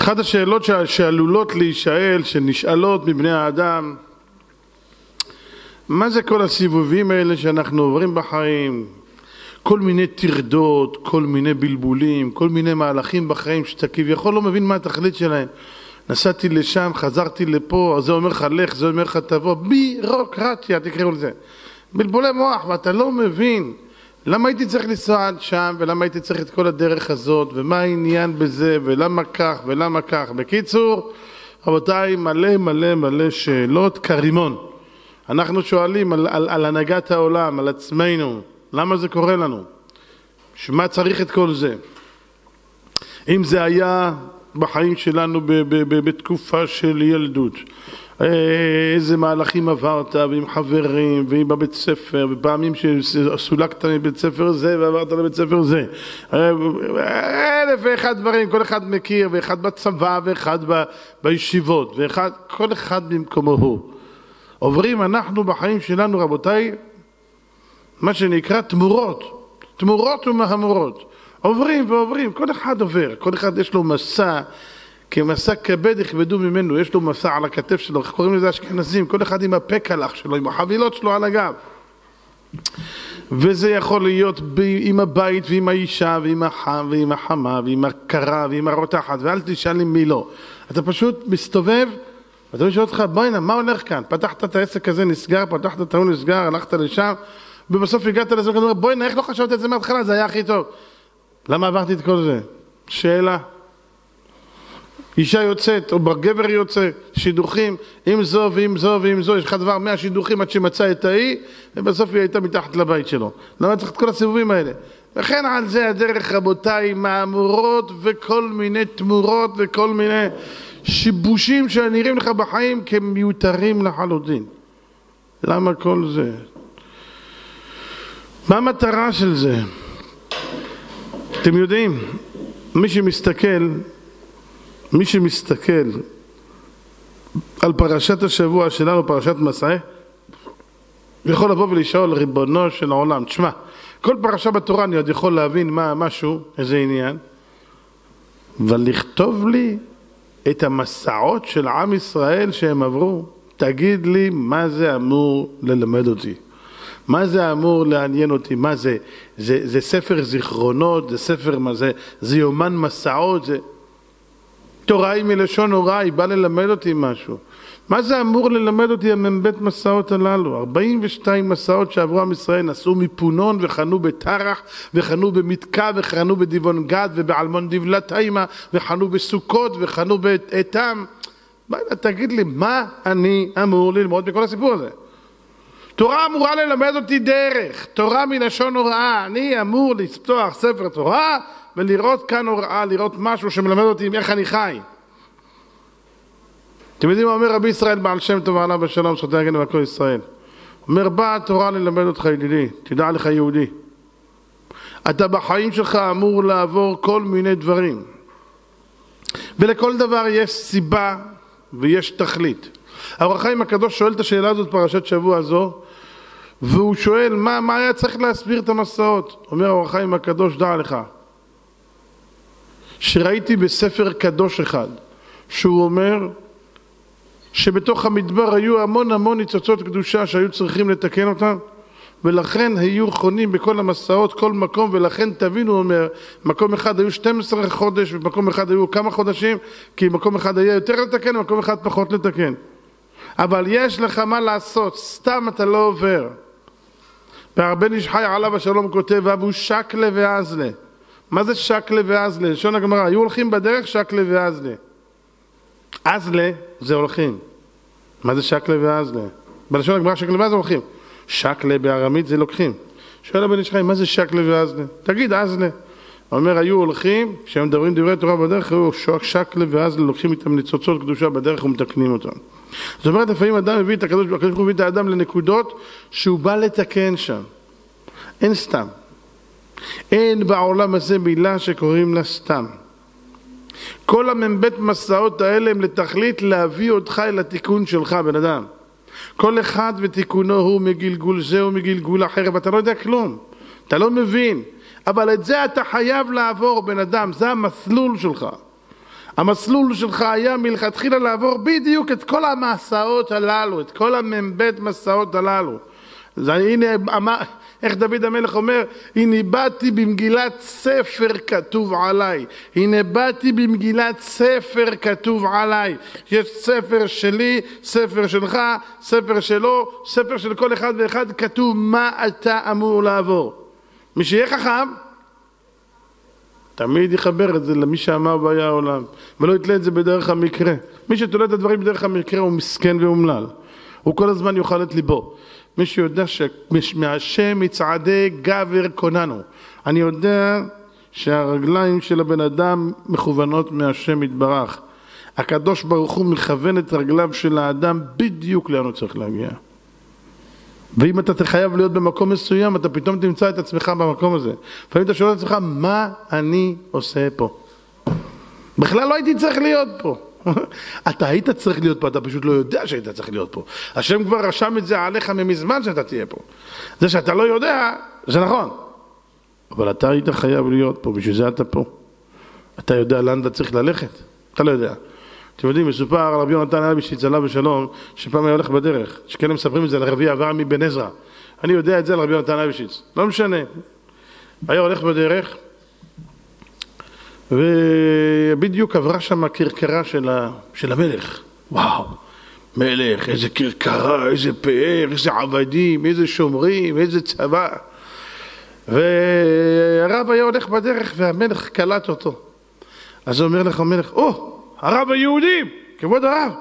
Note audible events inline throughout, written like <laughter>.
אחת השאלות שעלולות להישאל, שנשאלות מבני האדם, מה זה כל הסיבובים האלה שאנחנו עוברים בחיים? כל מיני טרדות, כל מיני בלבולים, כל מיני מהלכים בחיים שאתה כביכול לא מבין מה התכלית שלהם. נסעתי לשם, חזרתי לפה, זה אומר לך לך, זה אומר לך תבוא, בירוקרטיה תקראו לזה. בלבולי מוח, ואתה לא מבין למה הייתי צריך לנסוע עד שם, ולמה הייתי צריך את כל הדרך הזאת, ומה העניין בזה, ולמה כך, ולמה כך. בקיצור, רבותיי, מלא מלא מלא שאלות כרימון. אנחנו שואלים על, על, על הנהגת העולם, על עצמנו, למה זה קורה לנו? שמה צריך את כל זה? אם זה היה בחיים שלנו ב, ב, ב, בתקופה של ילדות, איזה מהלכים עברת, ועם חברים, ועם בבית ספר, ופעמים שסולקת מבית ספר זה ועברת לבית ספר זה. אלף ואחד דברים, כל אחד מכיר, ואחד בצבא, ואחד ב, בישיבות, ואחד, כל אחד במקומו הוא. עוברים אנחנו בחיים שלנו, רבותיי, מה שנקרא תמורות, תמורות ומהמורות. עוברים ועוברים, כל אחד עובר, כל אחד יש לו מסע, כמסע כבד יכבדו ממנו, יש לו מסע על הכתף שלו, איך קוראים לזה אשכנזים, כל אחד עם הפקלח שלו, עם החבילות שלו על הגב. וזה יכול להיות ב, עם הבית ועם האישה ועם החם ועם החמה ועם הקרה ועם הרותחת ואל תשאל לי מי לא. אתה פשוט מסתובב ואתה שואל אותך בוא'נה מה הולך כאן? פתחת את העסק הזה נסגר, פתחת את ההוא נסגר, הלכת לשם ובסוף הגעת לזה ואתה אומר בוא'נה איך לא חשבת את זה מההתחלה זה היה הכי טוב. למה עברתי את כל זה? שאלה. אישה יוצאת, או גבר יוצא, שידוכים, עם זו ועם זו ועם זו, יש לך דבר מהשידוכים עד שמצא את ההיא, ובסוף היא הייתה מתחת לבית שלו. למה צריך את כל הסיבובים האלה? וכן על זה הדרך, רבותיי, מהמורות וכל מיני תמורות וכל מיני שיבושים שנראים לך בחיים כמיותרים לחלוטין. למה כל זה? מה המטרה של זה? אתם יודעים, מי שמסתכל מי שמסתכל על פרשת השבוע שלנו, פרשת מסעי, יכול לבוא ולשאול, ריבונו של העולם, תשמע, כל פרשה בתורה אני עוד יכול להבין מה משהו, איזה עניין, אבל לכתוב לי את המסעות של עם ישראל שהם עברו, תגיד לי מה זה אמור ללמד אותי. מה זה אמור לעניין אותי? מה זה? זה, זה ספר זיכרונות? זה ספר מה זה? זה יומן מסעות? זה... תורה היא מלשון הוראה, היא באה ללמד אותי משהו. מה זה אמור ללמד אותי המ"ב מסעות הללו? 42 מסעות שעברו עם ישראל, נסעו מפונון וחנו בתרח וחנו במתקע וחנו בדיבון גד ובעלמון דבלתימה וחנו בסוכות וחנו באיתם. תגיד לי, מה אני אמור ללמוד מכל הסיפור הזה? תורה אמורה ללמד אותי דרך, תורה מלשון הוראה. אני אמור לפתוח ספר תורה ולראות כאן הוראה, לראות משהו שמלמד אותי איך אני חי. אתם יודעים מה אומר רבי ישראל בעל שם טוב עליו השלום, זכותי להגן על כל ישראל. אומר, באה התורה ללמד אותך ידידי, תדע לך יהודי. אתה בחיים שלך אמור לעבור כל מיני דברים. ולכל דבר יש סיבה ויש תכלית. האור החיים הקדוש שואל את השאלה הזאת פרשת שבוע זו, והוא שואל מה, מה היה צריך להסביר את המסעות. אומר האור החיים הקדוש, דע לך, שראיתי בספר קדוש אחד, שהוא אומר שבתוך המדבר היו המון המון ניצוצות קדושה שהיו צריכים לתקן אותם ולכן היו חונים בכל המסעות, כל מקום, ולכן תבינו, הוא אומר, מקום אחד היו 12 חודש ומקום אחד היו כמה חודשים, כי מקום אחד היה יותר לתקן ומקום אחד פחות לתקן. אבל יש לך מה לעשות, סתם אתה לא עובר. והרבן איש חי עליו השלום כותב, אבו שקלה ואזלה. מה זה שקלה ואזלה? לשון הגמרא, היו הולכים בדרך שקלה ואזלה. אזלה זה הולכים. מה זה שקלה ואזלה? בלשון הגמרא שקלה ואזלה הולכים. שקלה בארמית זה לוקחים. שואל הבן איש מה זה שקלה ואזלה? תגיד אזלה. אומר, היו הולכים, כשהם מדברים דברי תורה בדרך, היו שקלה ואזלה, לוקחים איתם ניצוצות קדושה בדרך ומתקנים אותם. זאת אומרת, לפעמים אדם מביא את הקדוש ברוך הוא מביא את האדם לנקודות שהוא בא לתקן שם. אין סתם. אין בעולם הזה מילה שקוראים לה סתם. כל המ"ב מסעות האלה הם לתכלית להביא אותך אל התיקון שלך, בן אדם. כל אחד ותיקונו הוא מגלגול זה ומגלגול אחר, ואתה לא יודע כלום. אתה לא מבין. אבל את זה אתה חייב לעבור, בן אדם, זה המסלול שלך. המסלול שלך היה מלכתחילה לעבור בדיוק את כל המסעות הללו, את כל המ"ב מסעות הללו. זה, הנה, איך דוד המלך אומר, הנה באתי במגילת ספר כתוב עליי, הנה באתי במגילת ספר כתוב עליי. יש ספר שלי, ספר שלך, ספר שלו, ספר של כל אחד ואחד, כתוב מה אתה אמור לעבור. מי שיהיה חכם, תמיד יחבר את זה למי שאמר והיה העולם, ולא יתלה את זה בדרך המקרה. מי שתולה את הדברים בדרך המקרה הוא מסכן ואומלל. הוא כל הזמן יאכל את ליבו. מי שיודע שמהשם יצעדי גבר קוננו. אני יודע שהרגליים של הבן אדם מכוונות מהשם יתברך. הקדוש ברוך הוא מכוון את רגליו של האדם בדיוק לאן הוא צריך להגיע. ואם אתה חייב להיות במקום מסוים, אתה פתאום תמצא את עצמך במקום הזה. לפעמים אתה שואל את עצמך, מה אני עושה פה? בכלל לא הייתי צריך להיות פה. <laughs> אתה היית צריך להיות פה, אתה פשוט לא יודע שהיית צריך להיות פה. השם כבר רשם את זה עליך ממזמן שאתה תהיה פה. זה שאתה לא יודע, זה נכון. אבל אתה היית חייב להיות פה, בשביל זה אתה פה. אתה יודע לאן אתה צריך ללכת? אתה לא יודע. אתם יודעים, מסופר על רבי יונתן אבישיץ עליו בשלום, שפעם היה הולך בדרך, שכאלה מספרים את זה לרבי אברהם מבן עזרא. אני יודע את זה על רבי יונתן אבישיץ, לא משנה. היה הולך בדרך, ובדיוק עברה שם הכרכרה של, ה... של המלך. וואו, מלך, איזה כרכרה, איזה פאר, איזה עבדים, איזה שומרים, איזה צבא. והרב היה הולך בדרך והמלך קלט אותו. אז אומר לך המלך, או, oh, הרב היהודים, כבוד הרב,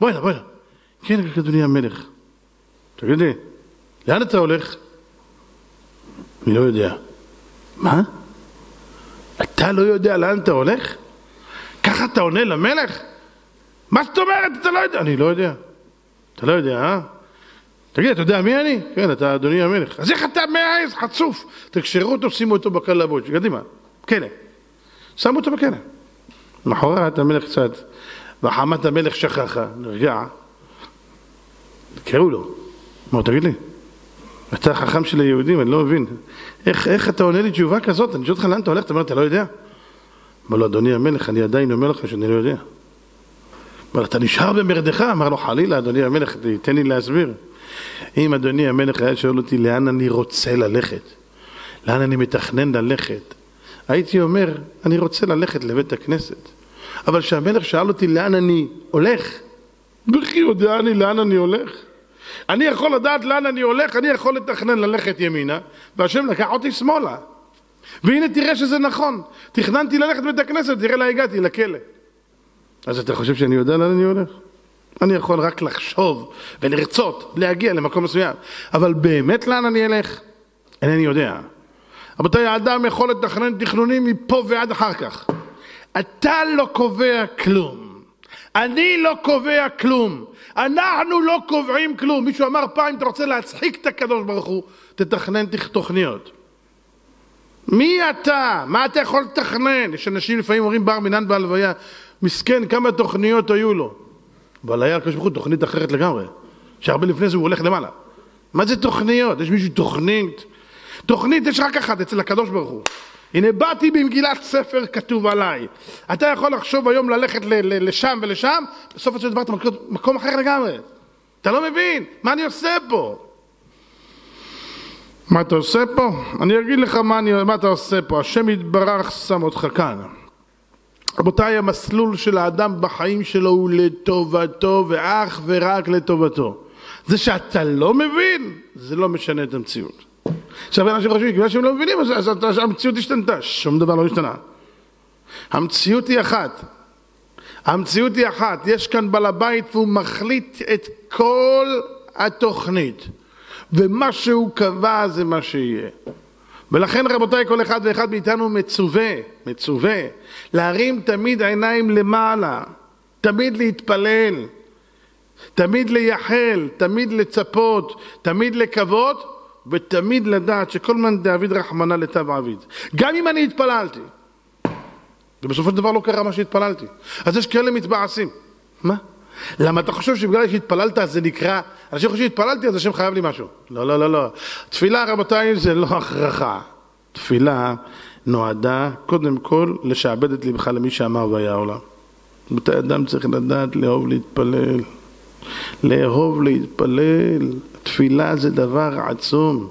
בואי הנה, בואי הנה. כן, אדוני המלך. תגיד לי, לאן אתה הולך? אני לא יודע. מה? אתה לא יודע לאן אתה הולך? ככה אתה עונה למלך? מה זאת אומרת? אתה לא יודע. אני לא יודע. אתה לא יודע, אה? תגיד, אתה יודע מי אני? כן, אתה אדוני המלך. אז איך אתה מעז, חצוף? תקשרו אותו, שימו אותו בקלבוש. קדימה, כלא. שמו אותו בכלא. למחרת המלך קצת, וחמת המלך שכחה, נרגע. קראו לו. אמר, תגיד לי, אתה החכם של היהודים, אני לא מבין. איך, איך אתה עונה לי תשובה כזאת? אני שואל אותך לאן אתה הולך? אתה אומר, אתה לא יודע? אמר לו, אדוני המלך, אני עדיין אומר לך שאני לא יודע. אמר, אתה נשאר במרדך? אמר לו, חלילה, אדוני המלך, תן לי להסביר. אם אדוני המלך היה שואל אותי לאן אני רוצה ללכת, לאן אני מתכנן ללכת, הייתי אומר, אני רוצה ללכת לבית הכנסת. אבל כשהמלך שאל אותי לאן אני הולך, וכי יודע אני לאן אני הולך? אני יכול לדעת לאן אני הולך, אני יכול לתכנן ללכת ימינה, והשם לקח אותי שמאלה. והנה תראה שזה נכון. תכננתי ללכת לבית הכנסת, תראה לה הגעתי, לכלא. אז אתה חושב שאני יודע לאן אני הולך? אני יכול רק לחשוב ולרצות להגיע למקום מסוים, אבל באמת לאן אני אלך? אינני יודע. רבותיי, האדם יכול לתכנן תכנונים מפה ועד אחר כך. אתה לא קובע כלום. אני לא קובע כלום. אנחנו לא קובעים כלום. מישהו אמר פעם, אתה רוצה להצחיק את הקדוש ברוך הוא, תתכנן תוכניות. מי אתה? מה אתה יכול לתכנן? יש אנשים לפעמים אומרים בר מינן בהלוויה, מסכן, כמה תוכניות היו לו. אבל היה הקדוש ברוך הוא תוכנית אחרת לגמרי, שהרבה לפני זה הוא הולך למעלה. מה זה תוכניות? יש מישהו תוכנית? תוכנית יש רק אחת אצל הקדוש ברוך הוא. הנה באתי במגילת ספר כתוב עליי. אתה יכול לחשוב היום ללכת לשם ולשם, בסוף של דבר אתה מקום אחר לגמרי. אתה לא מבין, מה אני עושה פה? מה אתה עושה פה? אני אגיד לך מה, אני, מה אתה עושה פה. השם יתברך שם אותך כאן. רבותיי, המסלול של האדם בחיים שלו הוא לטובתו ואך ורק לטובתו. זה שאתה לא מבין, זה לא משנה את המציאות. עכשיו אנשים חושבים, בגלל שהם לא מבינים, אז, אז המציאות השתנתה. שום דבר לא השתנה. המציאות היא אחת. המציאות היא אחת. יש כאן בעל הבית והוא מחליט את כל התוכנית. ומה שהוא קבע זה מה שיהיה. ולכן רבותיי, כל אחד ואחד מאיתנו מצווה, מצווה, להרים תמיד עיניים למעלה, תמיד להתפלל, תמיד לייחל, תמיד לצפות, תמיד לקוות, ותמיד לדעת שכל מן דאביד רחמנא לטב עביד. גם אם אני התפללתי, ובסופו של דבר לא קרה מה שהתפללתי. אז יש כאלה מתבאסים. מה? למה אתה חושב שבגלל שהתפללת זה נקרא, אנשים חושבים שהתפללתי אז השם חייב לי משהו. לא, לא, לא, לא. תפילה רבותיי זה לא הכרחה. תפילה נועדה קודם כל לשעבד את לבך למי שאמר והיה העולם. רבותי, אדם צריך לדעת לאהוב להתפלל. לאהוב להתפלל. תפילה זה דבר עצום.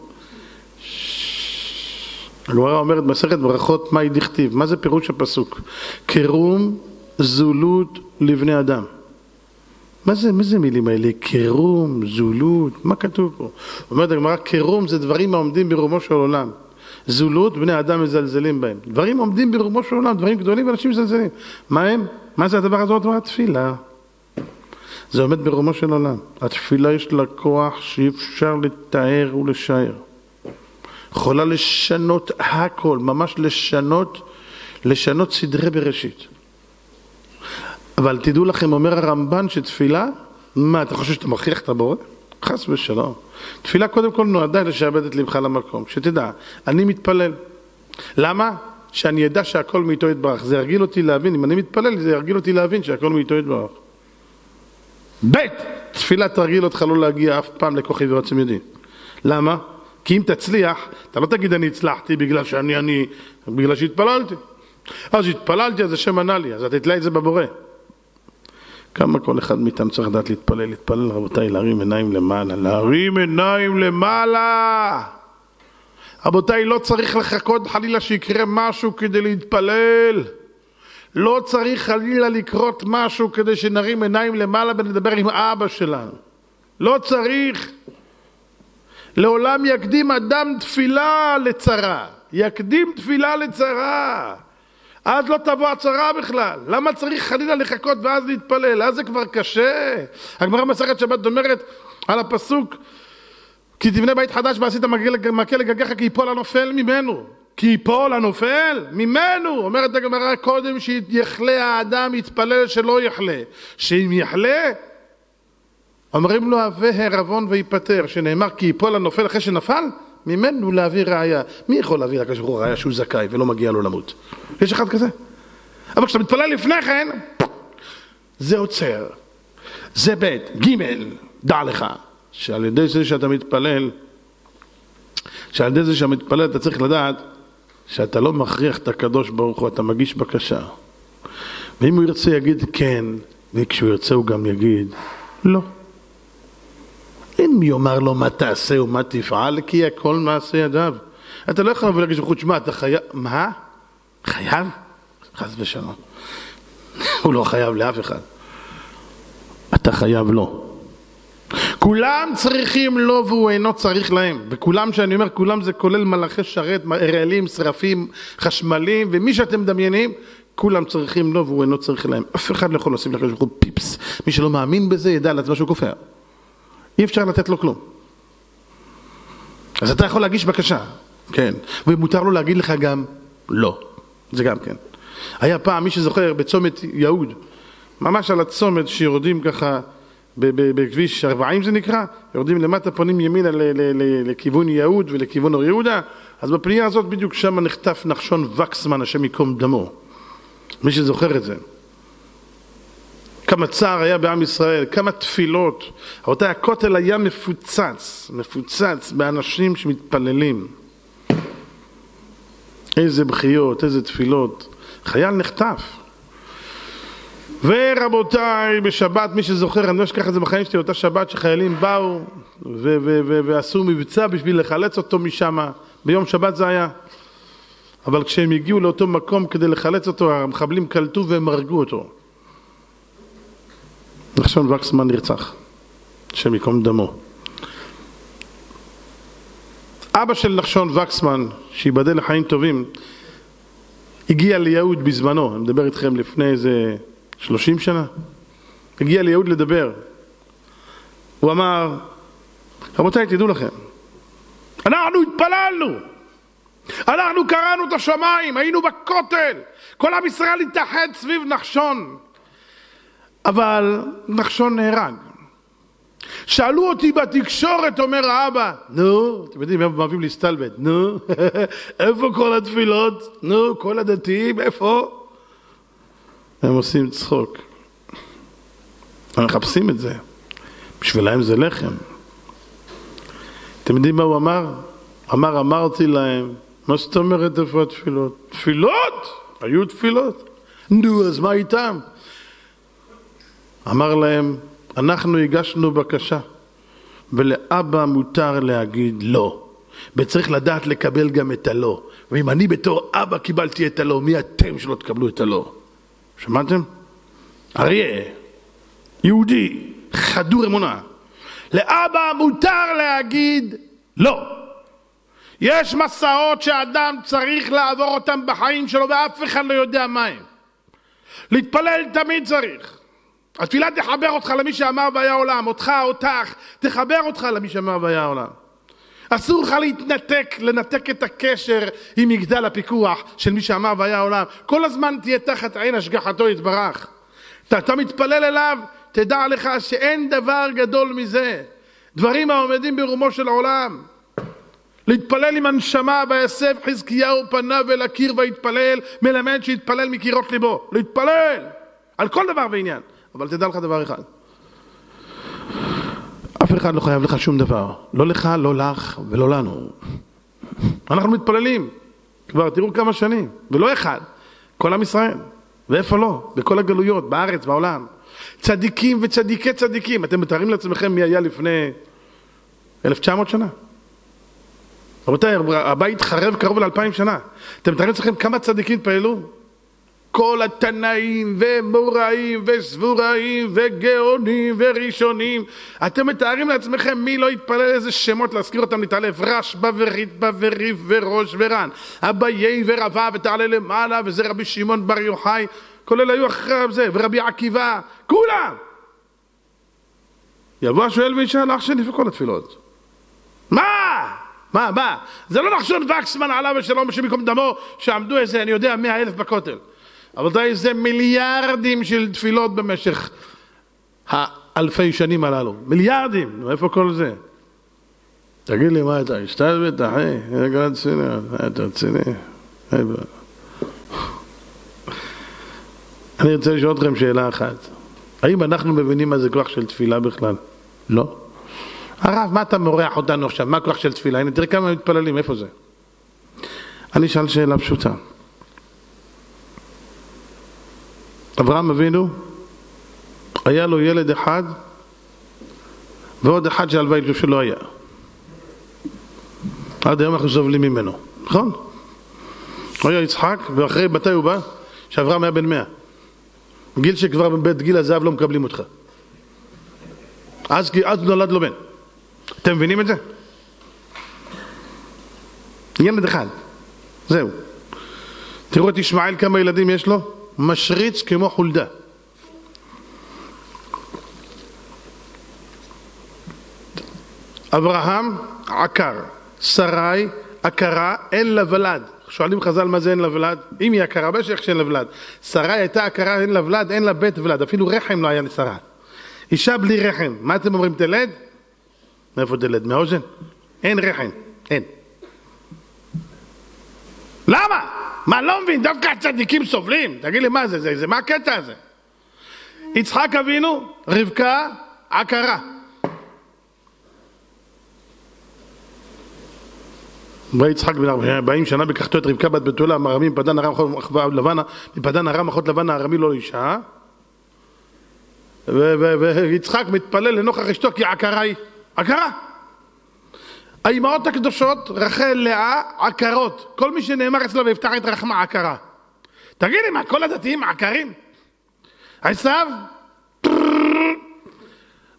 הגמרא אומרת מסכת ברכות מאי דכתיב, מה זה פירוש הפסוק? קירום זולות לבני אדם. מה זה, מה זה מילים האלה? קירום, זולות, מה כתוב פה? אומרת הגמרא, קירום זה דברים העומדים ברומו של עולם. זולות, בני אדם מזלזלים בהם. דברים עומדים ברומו של עולם, דברים גדולים ואנשים מזלזלים. מה הם? מה זה הדבר הזה? התפילה. זה עומד ברומו של עולם. התפילה יש לה כוח שאי אפשר לתאר ולשער. יכולה לשנות הכל, ממש לשנות, לשנות סדרי בראשית. אבל תדעו לכם, אומר הרמב"ן שתפילה, מה, אתה חושב שאתה מכריח את הבורא? חס ושלום. תפילה קודם כל נועדה לשעבד את לבך למקום. שתדע, אני מתפלל. למה? שאני אדע שהכל מאיתו יתברך. זה ירגיל אותי להבין, אם אני מתפלל, זה ירגיל אותי להבין שהכל מאיתו יתברך. ב', תפילה תרגיל אותך לא להגיע אף פעם לכוחי ועוצם ידי. למה? כי אם תצליח, אתה לא תגיד אני הצלחתי בגלל שאני אני, בגלל שהתפללתי. אז התפללתי, אז השם ענה לי, אז אתה תתלה את זה בבורא. כמה כל אחד מאיתנו צריך לדעת להתפלל, להתפלל רבותיי, להרים עיניים למעלה, להרים עיניים למעלה! רבותיי, לא צריך לחכות חלילה שיקרה משהו כדי להתפלל. לא צריך חלילה לקרות משהו כדי שנרים עיניים למעלה ונדבר עם אבא שלנו. לא צריך. לעולם יקדים אדם תפילה לצרה. יקדים תפילה לצרה. אז לא תבוא הצרה בכלל. למה צריך חלילה לחכות ואז להתפלל? אז זה כבר קשה. הגמרא מסכת שבת אומרת על הפסוק כי תבנה בית חדש ועשית מכה לגגיך כי יפול הנופל ממנו. כי יפול הנופל ממנו. אומרת הגמרא קודם שיחלה האדם יתפלל שלא יחלה. שאם יחלה אומרים לו הווה הערבון ויפטר שנאמר כי יפול הנופל אחרי שנפל ממנו להביא ראייה. מי יכול להביא לקדוש ברוך הוא ראייה שהוא זכאי ולא מגיע לו למות? יש אחד כזה. אבל כשאתה מתפלל לפני כן, זה עוצר. זה ב', ג', דע לך, שעל ידי זה שאתה מתפלל, שעל ידי זה שאתה מתפלל אתה צריך לדעת שאתה לא מכריח את הקדוש ברוך הוא, אתה מגיש בקשה. ואם הוא ירצה יגיד כן, וכשהוא ירצה הוא גם יגיד לא. אין מי יאמר לו מה תעשה ומה תפעל, כי הכל מעשה ידיו. אתה לא יכול לבוא להגיד בחוץ, שמע, אתה חייב, מה? חייב? חס ושלום. <laughs> הוא לא חייב לאף אחד. אתה חייב לו. כולם צריכים לו והוא אינו צריך להם. וכולם, שאני אומר כולם, זה כולל מלאכי שרת, רעלים, שרפים, חשמלים, ומי שאתם מדמיינים, כולם צריכים לו והוא אינו צריך להם. אף אחד לא יכול להוסיף לקדוש ברוך הוא פיפס. מי שלא מאמין בזה ידע על עצמו שהוא כופר. אי אפשר לתת לו כלום. אז אתה יכול להגיש בקשה, כן, ומותר לו להגיד לך גם לא, זה גם כן. היה פעם, מי שזוכר, בצומת יהוד, ממש על הצומת שיורדים ככה בכביש 40 זה נקרא, יורדים למטה, פונים ימינה לכיוון יהוד ולכיוון אור יהודה, אז בפנייה הזאת בדיוק שם נחטף נחשון וקסמן, השם ייקום דמו. מי שזוכר את זה. כמה צער היה בעם ישראל, כמה תפילות. רבותיי, הכותל היה מפוצץ, מפוצץ באנשים שמתפללים. איזה בכיות, איזה תפילות. חייל נחטף. ורבותיי, בשבת, מי שזוכר, אני לא אשכח את זה בחיים שלי, אותה שבת שחיילים באו ועשו מבצע בשביל לחלץ אותו משם, ביום שבת זה היה. אבל כשהם הגיעו לאותו מקום כדי לחלץ אותו, המחבלים קלטו והם הרגו אותו. נחשון וקסמן נרצח, השם ייקום דמו. אבא של נחשון וקסמן, שייבדל לחיים טובים, הגיע ליהוד בזמנו, אני מדבר איתכם לפני איזה שלושים שנה, הגיע ליהוד לדבר. הוא אמר, רבותיי, תדעו לכם, אנחנו התפללנו, אנחנו קראנו את השמיים, היינו בכותל, כל עם ישראל התאחד סביב נחשון. אבל נחשון נהרג. שאלו אותי בתקשורת, אומר האבא, נו, אתם יודעים, הם אוהבים להסתלבט, נו, <laughs> איפה כל התפילות? נו, כל הדתיים, איפה? הם עושים צחוק. הם מחפשים את זה. בשבילם זה לחם. אתם יודעים מה הוא אמר? אמר, אמרתי להם, מה זאת אומרת איפה התפילות? תפילות? היו תפילות. נו, אז מה איתם? אמר להם, אנחנו הגשנו בקשה, ולאבא מותר להגיד לא. וצריך לדעת לקבל גם את הלא. ואם אני בתור אבא קיבלתי את הלא, מי אתם שלא תקבלו את הלא? שמעתם? אריה, יהודי, חדור אמונה. לאבא מותר להגיד לא. יש מסעות שאדם צריך לעבור אותם בחיים שלו ואף אחד לא יודע מה הם. להתפלל תמיד צריך. התפילה תחבר אותך למי שאמר והיה עולם, אותך, אותך, תחבר אותך למי שאמר והיה עולם. אסור לך להתנתק, לנתק את הקשר עם מגדל הפיקוח של מי שאמר והיה עולם. כל הזמן תהיה תחת עין השגחתו יתברך. אתה, אתה מתפלל אליו, תדע לך שאין דבר גדול מזה. דברים העומדים ברומו של עולם. להתפלל עם הנשמה, ויסב חזקיהו פניו אל הקיר ויתפלל, מלמד שיתפלל מקירות ליבו. להתפלל! על כל דבר ועניין. אבל תדע לך דבר אחד. אף אחד לא חייב לך שום דבר. לא לך, לא לך ולא לנו. אנחנו מתפללים. כבר תראו כמה שנים. ולא אחד. כל עם ישראל. ואיפה לא? בכל הגלויות, בארץ, בעולם. צדיקים וצדיקי צדיקים. אתם מתארים לעצמכם מי היה לפני 1900 שנה? רבותיי, הבית חרב קרוב לאלפיים שנה. אתם מתארים לעצמכם כמה צדיקים התפללו? כל התנאים ומוראים וסבוראים וגאונים וראשונים. אתם מתארים לעצמכם מי לא התפלל איזה שמות להזכיר אותם להתעלף? רשב"א וריטב"א וריף וראש ורן. אביי ורבא ותעלה למעלה וזה רבי שמעון בר יוחאי. אלה היו אחרי זה, ורבי עקיבא, כולם! יבוא השואל וישאל אח שלי וכל התפילות. מה? מה, מה? זה לא נחשון וקסמן עליו ושלום השם ייקום דמו שעמדו איזה, אני יודע, מאה אלף בכותל. רבותיי, זה מיליארדים של תפילות במשך האלפי שנים הללו. מיליארדים, איפה כל זה? תגיד לי, מה אתה השתלבת, אחי? רגע רציני, אתה רציני? אני רוצה לשאול אתכם שאלה אחת. האם אנחנו מבינים מה זה כוח של תפילה בכלל? לא. הרב, מה אתה מורח אותנו עכשיו? מה הכוח של תפילה? הנה, תראה כמה מתפללים, איפה זה? אני אשאל שאלה פשוטה. אברהם אבינו, היה לו ילד אחד ועוד אחד שהלוואי שלא היה. עד היום אנחנו סובלים ממנו, נכון? היה יצחק, ואחרי מתי הוא בא? שאברהם היה בן מאה. גיל שכבר בבית גיל הזהב לא מקבלים אותך. אז, אז נולד לו בן. אתם מבינים את זה? ילד אחד, זהו. תראו את ישמעאל כמה ילדים יש לו? משריץ כמו חולדה. אברהם עקר, שרי עקרה, אין לה ולד. שואלים חז"ל מה זה אין לה ולד? אם היא עקרה, בטח שאין לה ולד. שרי הייתה עקרה, אין לה ולד, אין לה בית ולד. אפילו רחם לא היה לשרה. אישה בלי רחם, מה אתם אומרים, תלד? מאיפה תלד? מהאוזן? אין רחם, אין. למה? מה, לא מבין, דווקא הצדיקים סובלים? תגיד לי, מה זה, זה, זה מה הקטע הזה? יצחק אבינו, רבקה, עקרה. ויצחק בן ארבעים שנה בקחתו את רבקה בת בתולה המרמים מפדן ארם אחות לבנה מפדן ארם אחות לבנה הארמי לא אישה ויצחק מתפלל לנוכח אשתו כי עקרה היא עקרה האימהות הקדושות, רחל, לאה, עקרות. כל מי שנאמר אצלו ויפתח את רחמה עקרה. תגיד לי, מה, כל הדתיים עקרים? עשיו?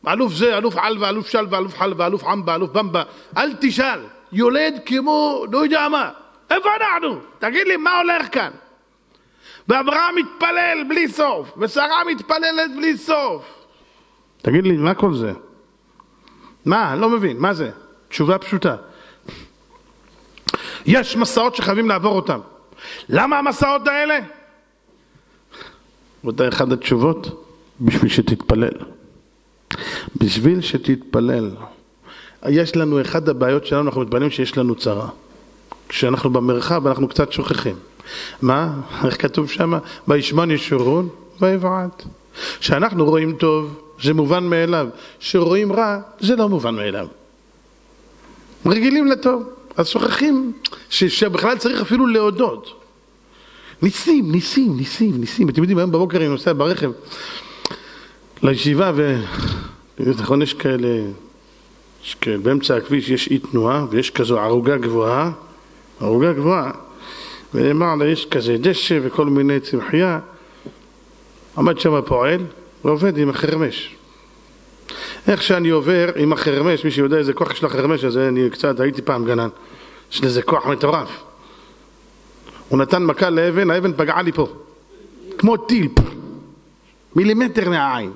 אלוף זה, אלוף על ואלוף של ואלוף חל ואלוף עם ואלוף במבה. אל תשאל. יולד כמו, לא יודע מה. איפה אנחנו? תגיד לי, מה הולך כאן? ואברהם מתפלל בלי סוף, ושרה מתפללת בלי סוף. תגיד לי, מה כל זה? מה? לא מבין, מה זה? תשובה פשוטה. יש מסעות שחייבים לעבור אותם. למה המסעות האלה? רבותיי, אחת התשובות, בשביל שתתפלל. בשביל שתתפלל. יש לנו, אחת הבעיות שלנו, אנחנו מתפללים שיש לנו צרה. כשאנחנו במרחב אנחנו קצת שוכחים. מה? איך כתוב שם? וישמון ישורון ויבעט. כשאנחנו רואים טוב, זה מובן מאליו. כשרואים רע, זה לא מובן מאליו. רגילים לטוב, אז שוכחים ש, שבכלל צריך אפילו להודות. ניסים, ניסים, ניסים, ניסים. אתם יודעים, היום בבוקר אני נוסע ברכב, לישיבה, ונכון, יש כאלה, יש כאלה, באמצע הכביש יש אי תנועה, ויש כזו ערוגה גבוהה, ערוגה גבוהה, ולמעלה יש כזה דשא וכל מיני צמחייה. עמד שם הפועל ועובד עם החרמש. איך שאני עובר עם החרמש, מי שיודע איזה כוח יש לחרמש הזה, אני קצת הייתי פעם גנן, יש לזה כוח מטורף. הוא נתן מכה לאבן, האבן פגעה לי פה, כמו טיל, מילימטר מהעין.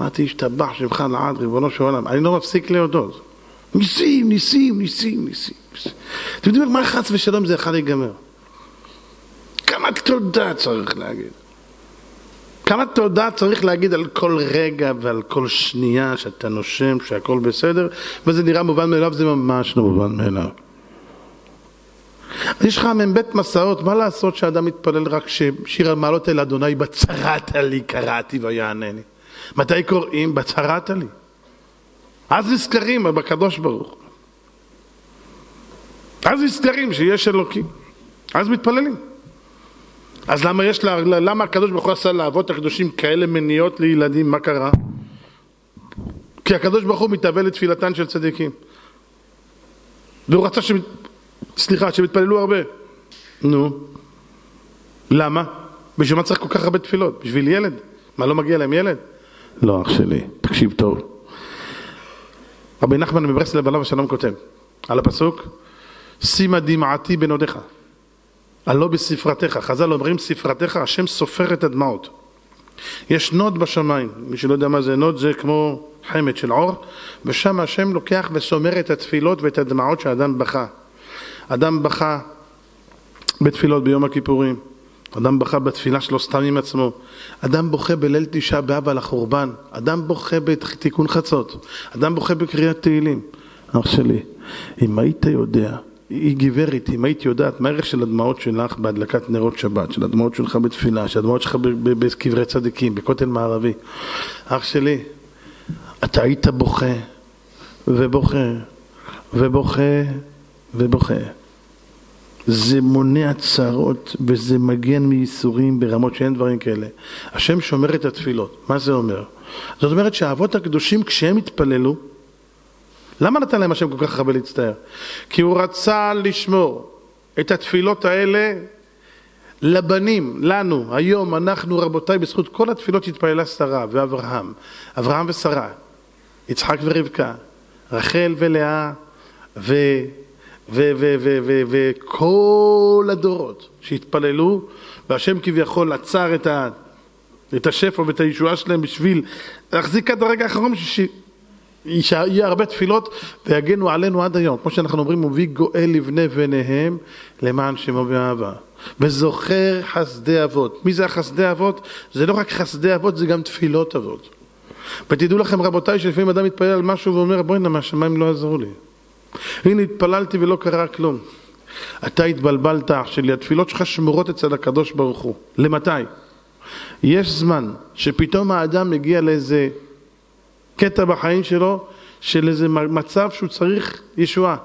אמרתי, השתבח שמך לעד, ריבונו של עולם, אני לא מפסיק להודות. ניסים, ניסים, ניסים, ניסים. אתם יודעים מה חס ושלום זה יכול להיגמר? כמה תודה צריך להגיד. כמה תודה צריך להגיד על כל רגע ועל כל שנייה שאתה נושם, שהכל בסדר, וזה נראה מובן מאליו, זה ממש לא מובן מאליו. יש לך מ"ב מסעות, מה לעשות שאדם מתפלל רק ששיר המעלות אל אדוני בצרת לי קראתי ויענני. מתי קוראים? בצרת לי. אז נזכרים בקדוש ברוך. אז נזכרים שיש אלוקים. אז מתפללים. אז למה יש לה, למה הקדוש ברוך הוא עשה לאבות הקדושים כאלה מניעות לילדים? מה קרה? כי הקדוש ברוך הוא מתאבל לתפילתן של צדיקים. והוא רצה ש... סליחה, שהם יתפללו הרבה. נו. למה? בשביל מה צריך כל כך הרבה תפילות? בשביל ילד? מה, לא מגיע להם ילד? לא, אח שלי, תקשיב טוב. רבי נחמן מברסלב עליו השלום כותב על הפסוק שימה דמעתי בנודיך הלא בספרתך. חז"ל אומרים ספרתך השם סופר את הדמעות יש נוד בשמיים. מי שלא יודע מה זה נוד זה כמו חמת של עור ושם השם לוקח וסומר את התפילות ואת הדמעות שהאדם בכה. אדם בכה בתפילות ביום הכיפורים. אדם בכה בתפילה שלו סתם עם עצמו, אדם בוכה בליל תשעה באב על החורבן, אדם בוכה בתיקון חצות, אדם בוכה בקריאת תהילים. אח שלי, אם היית יודע, היא גברת, אם היית יודעת מה הערך של הדמעות שלך בהדלקת נרות שבת, של הדמעות שלך בתפילה, של הדמעות שלך בקברי צדיקים, בכותל מערבי, אח שלי, אתה היית בוכה ובוכה ובוכה ובוכה. זה מונע צרות וזה מגן מייסורים ברמות שאין דברים כאלה. השם שומר את התפילות. מה זה אומר? זאת אומרת שהאבות הקדושים כשהם התפללו, למה נתן להם השם כל כך הרבה להצטער? כי הוא רצה לשמור את התפילות האלה לבנים, לנו, היום, אנחנו רבותיי, בזכות כל התפילות שהתפללה שרה ואברהם, אברהם ושרה, יצחק ורבקה, רחל ולאה ו... וכל הדורות שהתפללו, והשם כביכול עצר את, ה, את השפע ואת הישועה שלהם בשביל להחזיק עד הרגע האחרון, שיהיה הרבה תפילות ויגנו עלינו עד היום. כמו שאנחנו אומרים, מביא גואל לבני בניהם למען שמו ואהבה. וזוכר חסדי אבות. מי זה החסדי אבות? זה לא רק חסדי אבות, זה גם תפילות אבות. ותדעו לכם רבותיי, שלפעמים אדם מתפלל על משהו ואומר, בואי נא מהשמיים לא עזרו לי. הנה התפללתי ולא קרה כלום. אתה התבלבלת אח שלי, התפילות שלך שמורות אצל הקדוש ברוך הוא. למתי? יש זמן שפתאום האדם מגיע לאיזה קטע בחיים שלו, של איזה מצב שהוא צריך ישועה.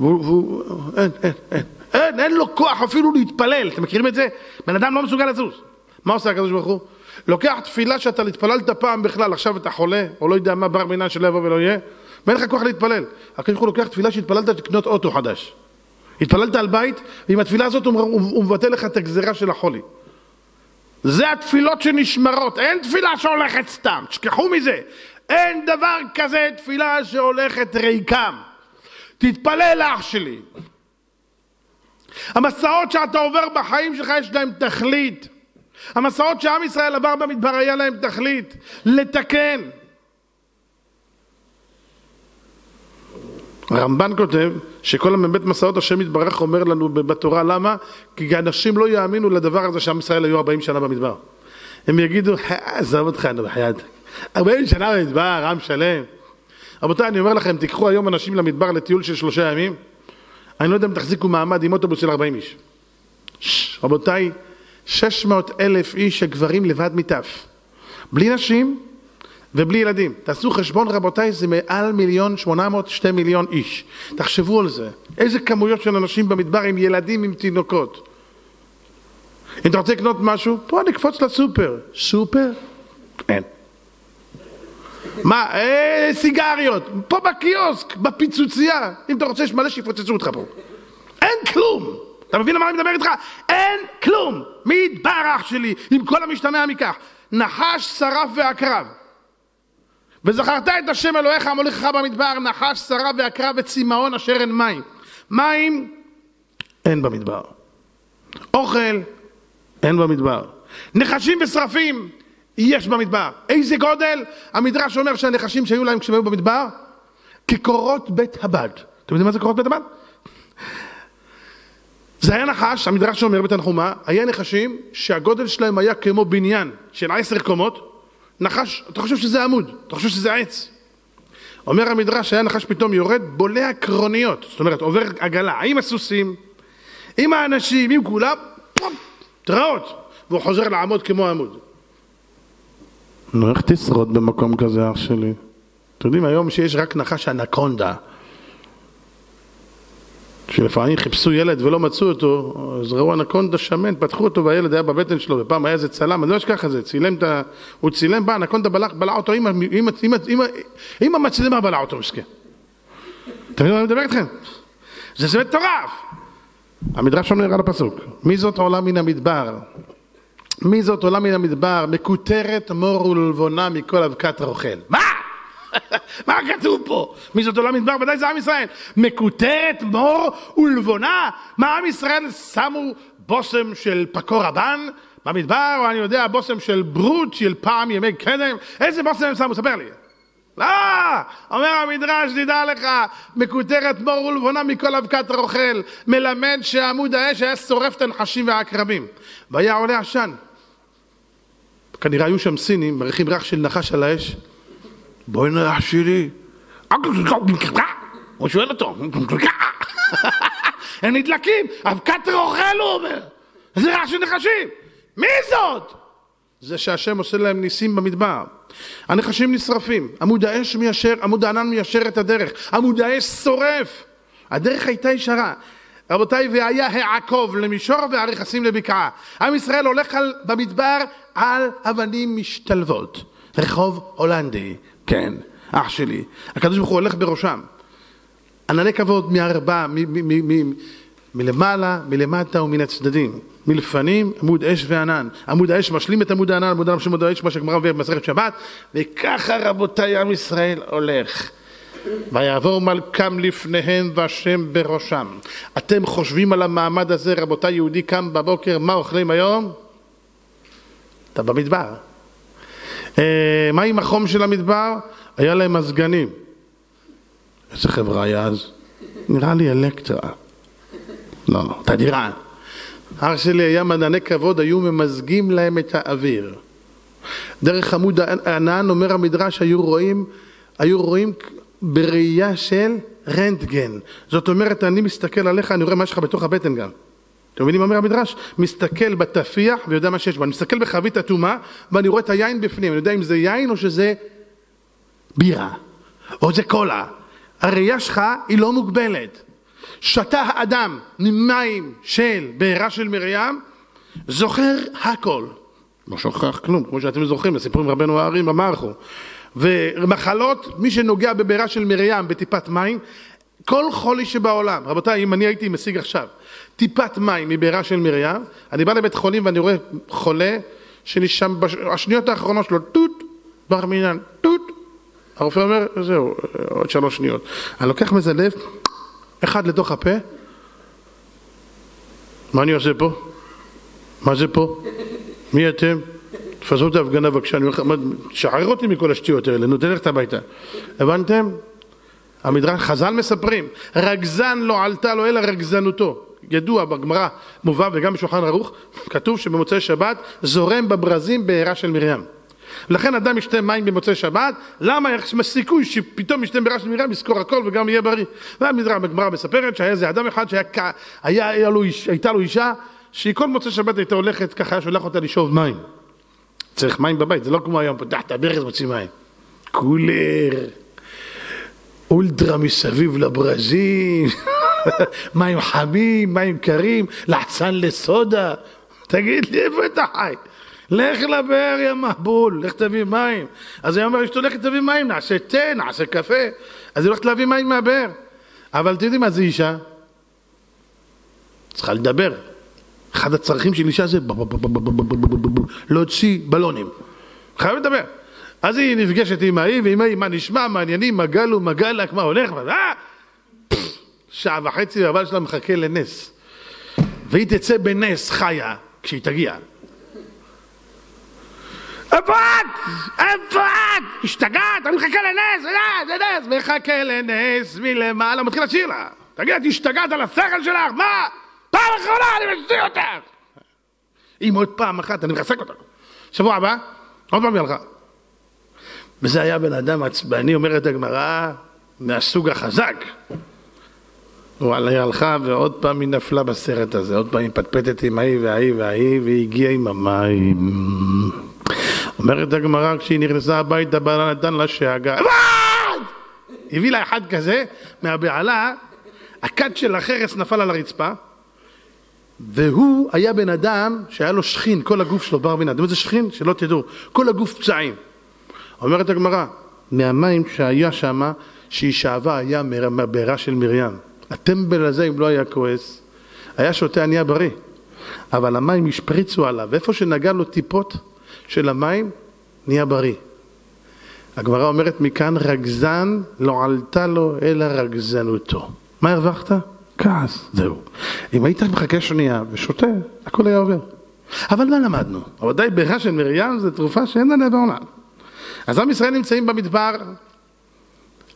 והוא, והוא אין, אין, אין, אין, אין לו כוח אפילו להתפלל, אתם מכירים את זה? בן אדם לא מסוגל לזוז. מה עושה הקדוש ברוך הוא? לוקח תפילה שאתה התפללת פעם בכלל, עכשיו אתה חולה, או לא יודע מה בר מינן שלא יבוא ולא יהיה, ואין לך כוח להתפלל. הקדוש ברוך הוא לוקח תפילה שהתפללת לקנות אוטו חדש. התפללת על בית, ועם התפילה הזאת הוא, הוא, הוא מבטל לך את הגזרה של החולי. זה התפילות שנשמרות, אין תפילה שהולכת סתם, תשכחו מזה. אין דבר כזה תפילה שהולכת ריקם. תתפלל אח שלי. המסעות שאתה עובר בחיים שלך יש להם תכלית. המסעות שעם ישראל עבר במדבר היה להם תכלית, לתקן. הרמב"ן כותב שכל המ"ב מסעות השם יתברך אומר לנו בתורה למה? כי אנשים לא יאמינו לדבר הזה שעם ישראל היו 40 שנה במדבר. הם יגידו, עזוב אותך, נו בחייאת. 40 שנה במדבר, עם שלם. רבותיי, אני אומר לכם, תיקחו היום אנשים למדבר לטיול של שלושה ימים, אני לא יודע אם תחזיקו מעמד עם אוטובוס של 40 איש. רבותיי, 600 אלף איש הגברים לבד מטף. בלי נשים, ובלי ילדים. תעשו חשבון רבותיי, זה מעל מיליון שמונה מאות, שתי מיליון איש. תחשבו על זה. איזה כמויות של אנשים במדבר עם ילדים, עם תינוקות. אם אתה רוצה לקנות משהו, בוא נקפוץ לסופר. סופר? אין. מה, אה, סיגריות, פה בקיוסק, בפיצוצייה, אם אתה רוצה יש מלא שיפוצצו אותך פה. אין כלום! אתה מבין למה אני מדבר איתך? אין כלום! מדבר אח שלי, עם כל המשתמע מכך. נחש, שרף ועקרב. וזכרת את השם אלוהיך המוליכך במדבר, נחש, שרף ועקרב וצמאון אשר אין מים. מים אין במדבר. אוכל אין במדבר. נחשים ושרפים יש במדבר. איזה גודל? המדרש אומר שהנחשים שהיו להם כשהם היו במדבר, כקורות בית הבד. אתם יודעים מה זה קורות בית הבד? זה היה נחש, המדרש אומר בתנחומה, היה נחשים שהגודל שלהם היה כמו בניין של עשר קומות, נחש, אתה חושב שזה עמוד, אתה חושב שזה עץ. אומר המדרש, היה נחש פתאום יורד, בולע קרוניות, זאת אומרת עובר עגלה עם הסוסים, עם האנשים, עם כולם, פום, תראות, והוא חוזר לעמוד כמו עמוד. נו, איך תשרוד במקום כזה, אח שלי? אתם יודעים, היום שיש רק נחש אנקונדה, שלפעמים חיפשו ילד ולא מצאו אותו, אז ראו אנקונדה שמן, פתחו אותו והילד היה בבטן שלו, ופעם היה איזה צלם, אני לא אשכח את זה, צילם את ה... הוא צילם, בא, אנקונדה בלע, בלע אותו, עם המצלמה בלע אותו, מסכן. אתם יודעים מה אני מדבר איתכם? זה מטורף! המדרש אומר על הפסוק, מי זאת עולה מן המדבר? מי זאת עולה מן המדבר? מקוטרת מור ולבונה מכל אבקת רוכל. מה? <laughs> מה כתוב פה? מי זאת עולה מדבר? ודאי זה עם ישראל. מקוטרת מור ולבונה? מה עם ישראל שמו בושם של פקור רבן? במדבר, או אני יודע, בושם של ברוט של פעם ימי קדם? איזה בושם הם שמו? ספר לי. לא! אומר המדרש, תדע לך, מקוטרת מור ולבונה מכל אבקת רוכל, מלמד שעמוד האש היה שורף את הנחשים והעקרבים. והיה עולה עשן. כנראה היו שם סינים, מריחים ריח של נחש על האש. בואי נא אח שלי. הוא שואל אותו. <laughs> הם נדלקים, אבקת רוכל הוא אומר. זה ריח של נחשים. מי זאת? זה שהשם עושה להם ניסים במדבר. הנחשים נשרפים, עמוד האש מיישר, עמוד הענן מיישר את הדרך, עמוד האש שורף. הדרך הייתה ישרה. רבותיי, והיה העקוב למישור והרכסים לבקעה. עם ישראל הולך על, במדבר על אבנים משתלבות. רחוב הולנדי, כן, אח שלי. הקדוש ברוך הוא הולך בראשם. ענני כבוד מארבע, מלמעלה, מלמטה ומן הצדדים. מלפנים, עמוד אש וענן. עמוד האש משלים את עמוד הענן, עמוד הענן של עמוד האש, מה שהגמרא מביא במסכת שבת, וככה רבותיי עם ישראל הולך. ויעבור מלכם לפניהם והשם בראשם. אתם חושבים על המעמד הזה, רבותיי, יהודי קם בבוקר, מה אוכלים היום? אתה במדבר. אה, מה עם החום של המדבר? היה להם מזגנים. איזה חברה היה אז? נראה לי אלקטרה. לא, תדירה. אח שלי היה מדעני כבוד, היו ממזגים להם את האוויר. דרך עמוד הענן, אומר המדרש, היו רואים, היו רואים בראייה של רנטגן. זאת אומרת, אני מסתכל עליך, אני רואה מה יש לך בתוך הבטן גם. אתם מבינים מה אומר המדרש? מסתכל בתפיח ויודע מה שיש בו. אני מסתכל בחבית אטומה ואני רואה את היין בפנים. אני יודע אם זה יין או שזה בירה או זה קולה. הראייה שלך היא לא מוגבלת. שתה האדם ממים של בעירה של מרים, זוכר הכל. לא שוכח כלום, כמו שאתם זוכרים, הסיפור עם רבנו הערים אמרנו. ומחלות, מי שנוגע בבעירה של מרים בטיפת מים, כל חולי שבעולם, רבותיי, אם אני הייתי משיג עכשיו טיפת מים מבעירה של מרים, אני בא לבית חולים ואני רואה חולה שנשם בשניות האחרונות שלו, טוט, בר מינן, טוט. הרופא אומר, זהו, עוד שלוש שניות. אני לוקח מזה לב, אחד לתוך הפה, מה אני עושה פה? מה זה פה? מי אתם? תפזרו את ההפגנה בבקשה, אני אומר לך, שחרר אותי מכל השטויות האלה, נו תלכת הביתה. הבנתם? המדרש, חז"ל מספרים, רגזן לא עלתה לו אלא רגזנותו. ידוע בגמרא, מובא וגם בשולחן ערוך, כתוב שבמוצאי שבת זורם בברזים בעירה של מרים. לכן אדם ישתה מים במוצאי שבת, למה יש סיכוי שפתאום ישתה בעירה של מרים, יזכור הכל וגם יהיה בריא. והגמרא מספרת שהיה איזה אדם אחד שהייתה לו אישה שהיא כל מוצאי שבת הייתה הולכת, ככה היה שולח אותה לשאוב מים. צריך מים בבית, זה לא כמו היום, פותח את הברז, מוציא מים. קולר, אולטרה מסביב לברזים, <laughs> מים חמים, מים קרים, לחצן לסודה. תגיד לי, איפה אתה חי? לך לבאר יא מבול, לך תביא מים. אז היא אומרת, אשתו לכת תביא מים, נעשה תה, נעשה קפה. אז היא הולכת להביא מים מהבאר. אבל אתם מה זה אישה? צריכה לדבר. אחד הצרכים של אישה זה להוציא בלונים. חייב לדבר. אז היא נפגשת עם ההיא, ועם ההיא, מה נשמע, מעניינים, מגל הוא מגלק, מה הולך, אה! שעה וחצי, והבעל שלה מחכה לנס. והיא תצא בנס חיה כשהיא תגיע. איפה את? איפה את? השתגעת? אני מחכה לנס, זה נס, מחכה לנס מלמעלה, מתחיל לשיר לה. תגיד, את השתגעת על השכל שלך? מה? פעם אחרונה אני משאיר אותך! אם עוד פעם אחת אני מחזק אותך. שבוע הבא, עוד פעם היא הלכה. וזה היה בן אדם עצבני, אומרת הגמרא, מהסוג החזק. וואלה, היא הלכה ועוד פעם היא נפלה בסרט הזה, עוד פעם היא פטפטת עם ההיא וההיא וההיא והיא הגיעה עם המים. אומרת הגמרא, כשהיא נכנסה הביתה, בעלה נתן לה שאגה. הביא לה אחד כזה, מהבעלה, הכד של החרס נפל על הרצפה, והוא היה בן אדם שהיה לו שכין, כל הגוף שלו בר מינה. אתם יודעים שכין? שלא תדעו. כל הגוף פצעים. אומרת הגמרא, מהמים שהיה שם, שהיא שאבה, היה מהבעירה של מרים. הטמבל הזה, אם לא היה כועס, היה שותה עניה בריא. אבל המים השפריצו עליו, ואיפה שנגע לו טיפות של המים, נהיה בריא. הגמרא אומרת מכאן, רגזן לא עלתה לו אלא רגזנותו. מה הרווחת? כעס, זהו. אם היית מחכה שנייה ושותה, הכל היה עובר. אבל מה למדנו? ודאי בירה של מרים זה תרופה שאין עליה בעולם. אז עם ישראל נמצאים במדבר,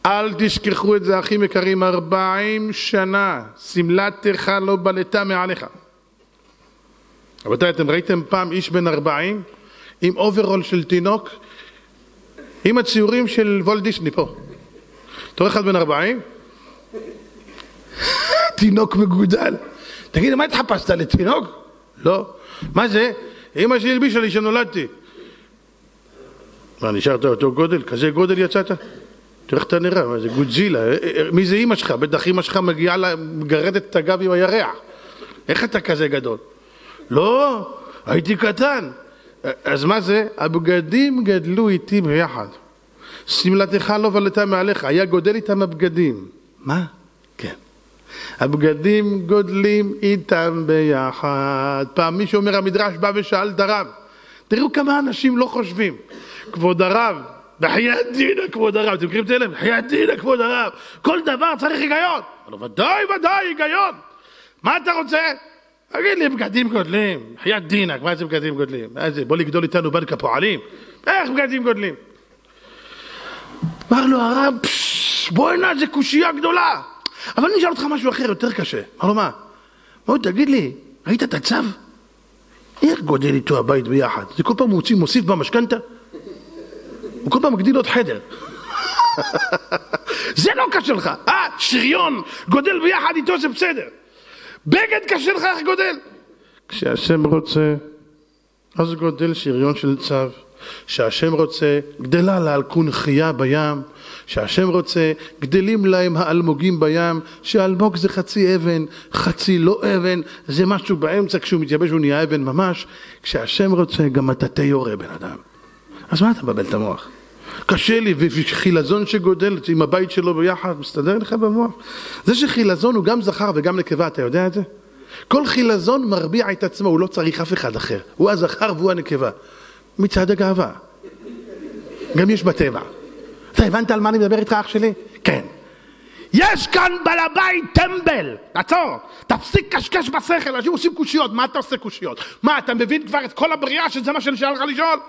אל תשכחו את זה אחים יקרים, ארבעים שנה שמלתך לא בלטה מעליך. רבותיי, אתם ראיתם פעם איש בן ארבעים עם אוברול של תינוק עם הציורים של וולט דיסני פה. אתה רואה אחד בן ארבעים? תינוק מגודל. תגיד, מה התחפשת לתינוק? לא. מה זה? אמא שלי הלבישה לי שנולדתי. מה, נשארת אותו גודל? כזה גודל יצאת? תראה איך אתה נראה, מה זה גודזילה? אה, אה, מי זה אמא שלך? בטח אמא שלך מגיעה, לה, מגרדת את הגב עם הירח. איך אתה כזה גדול? לא, הייתי קטן. אז מה זה? הבגדים גדלו איתי ביחד. שמלתך לא ולטה מעליך, היה גודל איתם הבגדים. מה? כן. הבגדים גודלים איתם ביחד. פעם מישהו אומר, המדרש בא ושאל את הרב, תראו כמה אנשים לא חושבים. כבוד הרב, בחייאת דינא כבוד הרב, אתם מכירים את אלה? בחייאת דינא כבוד הרב, כל דבר צריך היגיון. אבל ודאי ודאי היגיון. מה אתה רוצה? תגיד לי, בגדים גודלים, בחייאת דינא, מה זה בגדים גודלים? מה זה, בוא לגדול איתנו בנק הפועלים? איך בגדים גודלים? אמר לו הרב, בוא'נה, זה קושייה גדולה. אבל אני אשאל אותך משהו אחר, יותר קשה. אמר לו, מה? בוא תגיד לי, ראית את הצו? איך גודל איתו הבית ביחד? זה כל פעם מוציא, מוסיף במשכנתה? הוא כל פעם מגדיל עוד חדר. <laughs> זה לא קשה לך. אה, שריון גודל ביחד איתו זה בסדר. בגד קשה לך, איך גודל? כשהשם רוצה, אז גודל שריון של צו. שהשם רוצה, גדלה לה על קונכייה בים, שהשם רוצה, גדלים להם האלמוגים בים, שהאלמוג זה חצי אבן, חצי לא אבן, זה משהו באמצע, כשהוא מתייבש הוא נהיה אבן ממש, כשהשם רוצה גם אתה יורה בן אדם. אז מה אתה מבלבל את המוח? קשה לי, וחילזון שגודל עם הבית שלו ביחד, מסתדר לך במוח? זה שחילזון הוא גם זכר וגם נקבה, אתה יודע את זה? כל חילזון מרביע את עצמו, הוא לא צריך אף אחד אחר. הוא הזכר והוא הנקבה. מצעד הגאווה. גם יש בטבע. אתה הבנת על מה אני מדבר איתך אח שלי? כן. יש כאן בעל הבית טמבל, עצור, תפסיק קשקש בשכל, אנשים עושים קושיות, מה אתה עושה קושיות? מה, אתה מבין כבר את כל הבריאה שזה מה שנשאר לך לשאול?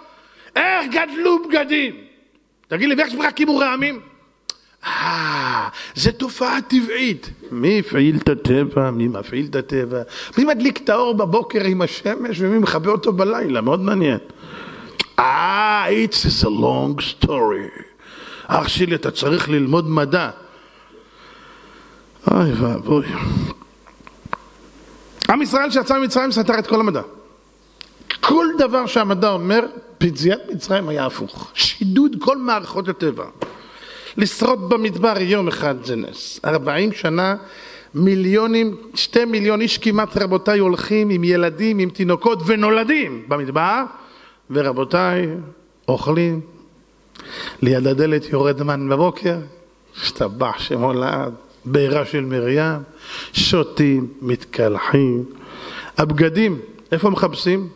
איך גדלו בגדים? תגיד לי, ואיך יש לך כימור רעמים? אה, זה תופעה טבעית. מי הפעיל את הטבע? מי מפעיל את הטבע? מי מדליק את האור בבוקר עם השמש ומי מכבה אותו בלילה? מאוד מעניין. אה, it's a long story. אח שלי, אתה צריך ללמוד מדע. אוי ואבוי. עם ישראל שיצא ממצרים סתר את כל המדע. כל דבר שהמדע אומר, ביציאת מצרים היה הפוך. שידוד כל מערכות הטבע. לשרוד במדבר יום אחד זה נס. ארבעים שנה, מיליונים, שתי מיליון איש כמעט רבותיי הולכים עם ילדים, עם תינוקות ונולדים במדבר. ורבותיי, אוכלים, ליד הדלת יורד מן בבוקר, השתבח שם עולד, בעירה של מרים, שותים, מתקלחים. הבגדים, איפה מחפשים?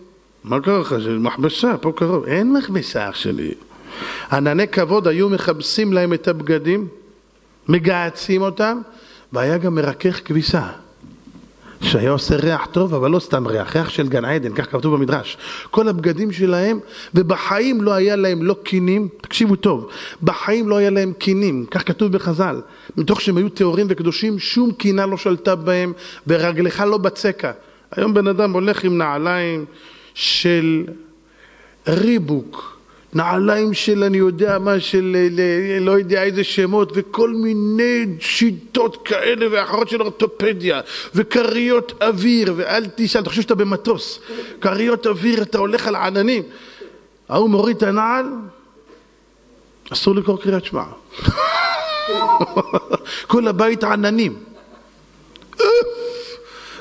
מה קרה לך? זה מכבסה, פה קרוב. אין מכבסה, אח שלי. ענני כבוד היו מכבסים להם את הבגדים, מגהצים אותם, והיה גם מרכך כביסה. שהיה עושה ריח טוב, אבל לא סתם ריח, ריח של גן עדן, כך כתוב במדרש. כל הבגדים שלהם, ובחיים לא היה להם לא קינים, תקשיבו טוב, בחיים לא היה להם קינים, כך כתוב בחז"ל. מתוך שהם היו טהורים וקדושים, שום קינה לא שלטה בהם, ורגלך לא בצקה. היום בן אדם הולך עם נעליים של ריבוק, נעליים של אני יודע מה, של לא יודע איזה שמות, וכל מיני שיטות כאלה ואחרות של אורתופדיה, וכריות אוויר, ואל תשאל, אתה חושב שאתה במטוס, כריות אוויר, אתה הולך על עננים. ההוא מוריד את הנעל, אסור לקרוא קריאת שמע. <laughs> כל הבית עננים.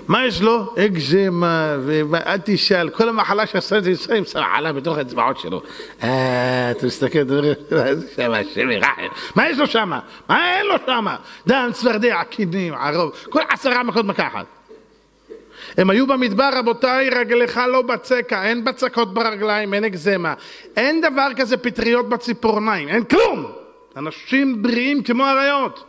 מה יש לו? אקזמה, ואל תשאל, כל המחלה זה ישראל עלה בתוך האצבעות שלו. אה, אתה מסתכל, אתה אומר, שם השם ירחם. מה יש לו שם? מה אין לו שם? דם, צפרדע, קינים, ערוב, כל עשרה מכות מקחת. הם היו במדבר, רבותיי, רגליך לא בצקה, אין בצקות ברגליים, אין אקזמה. אין דבר כזה פטריות בציפורניים, אין כלום! אנשים בריאים כמו אריות.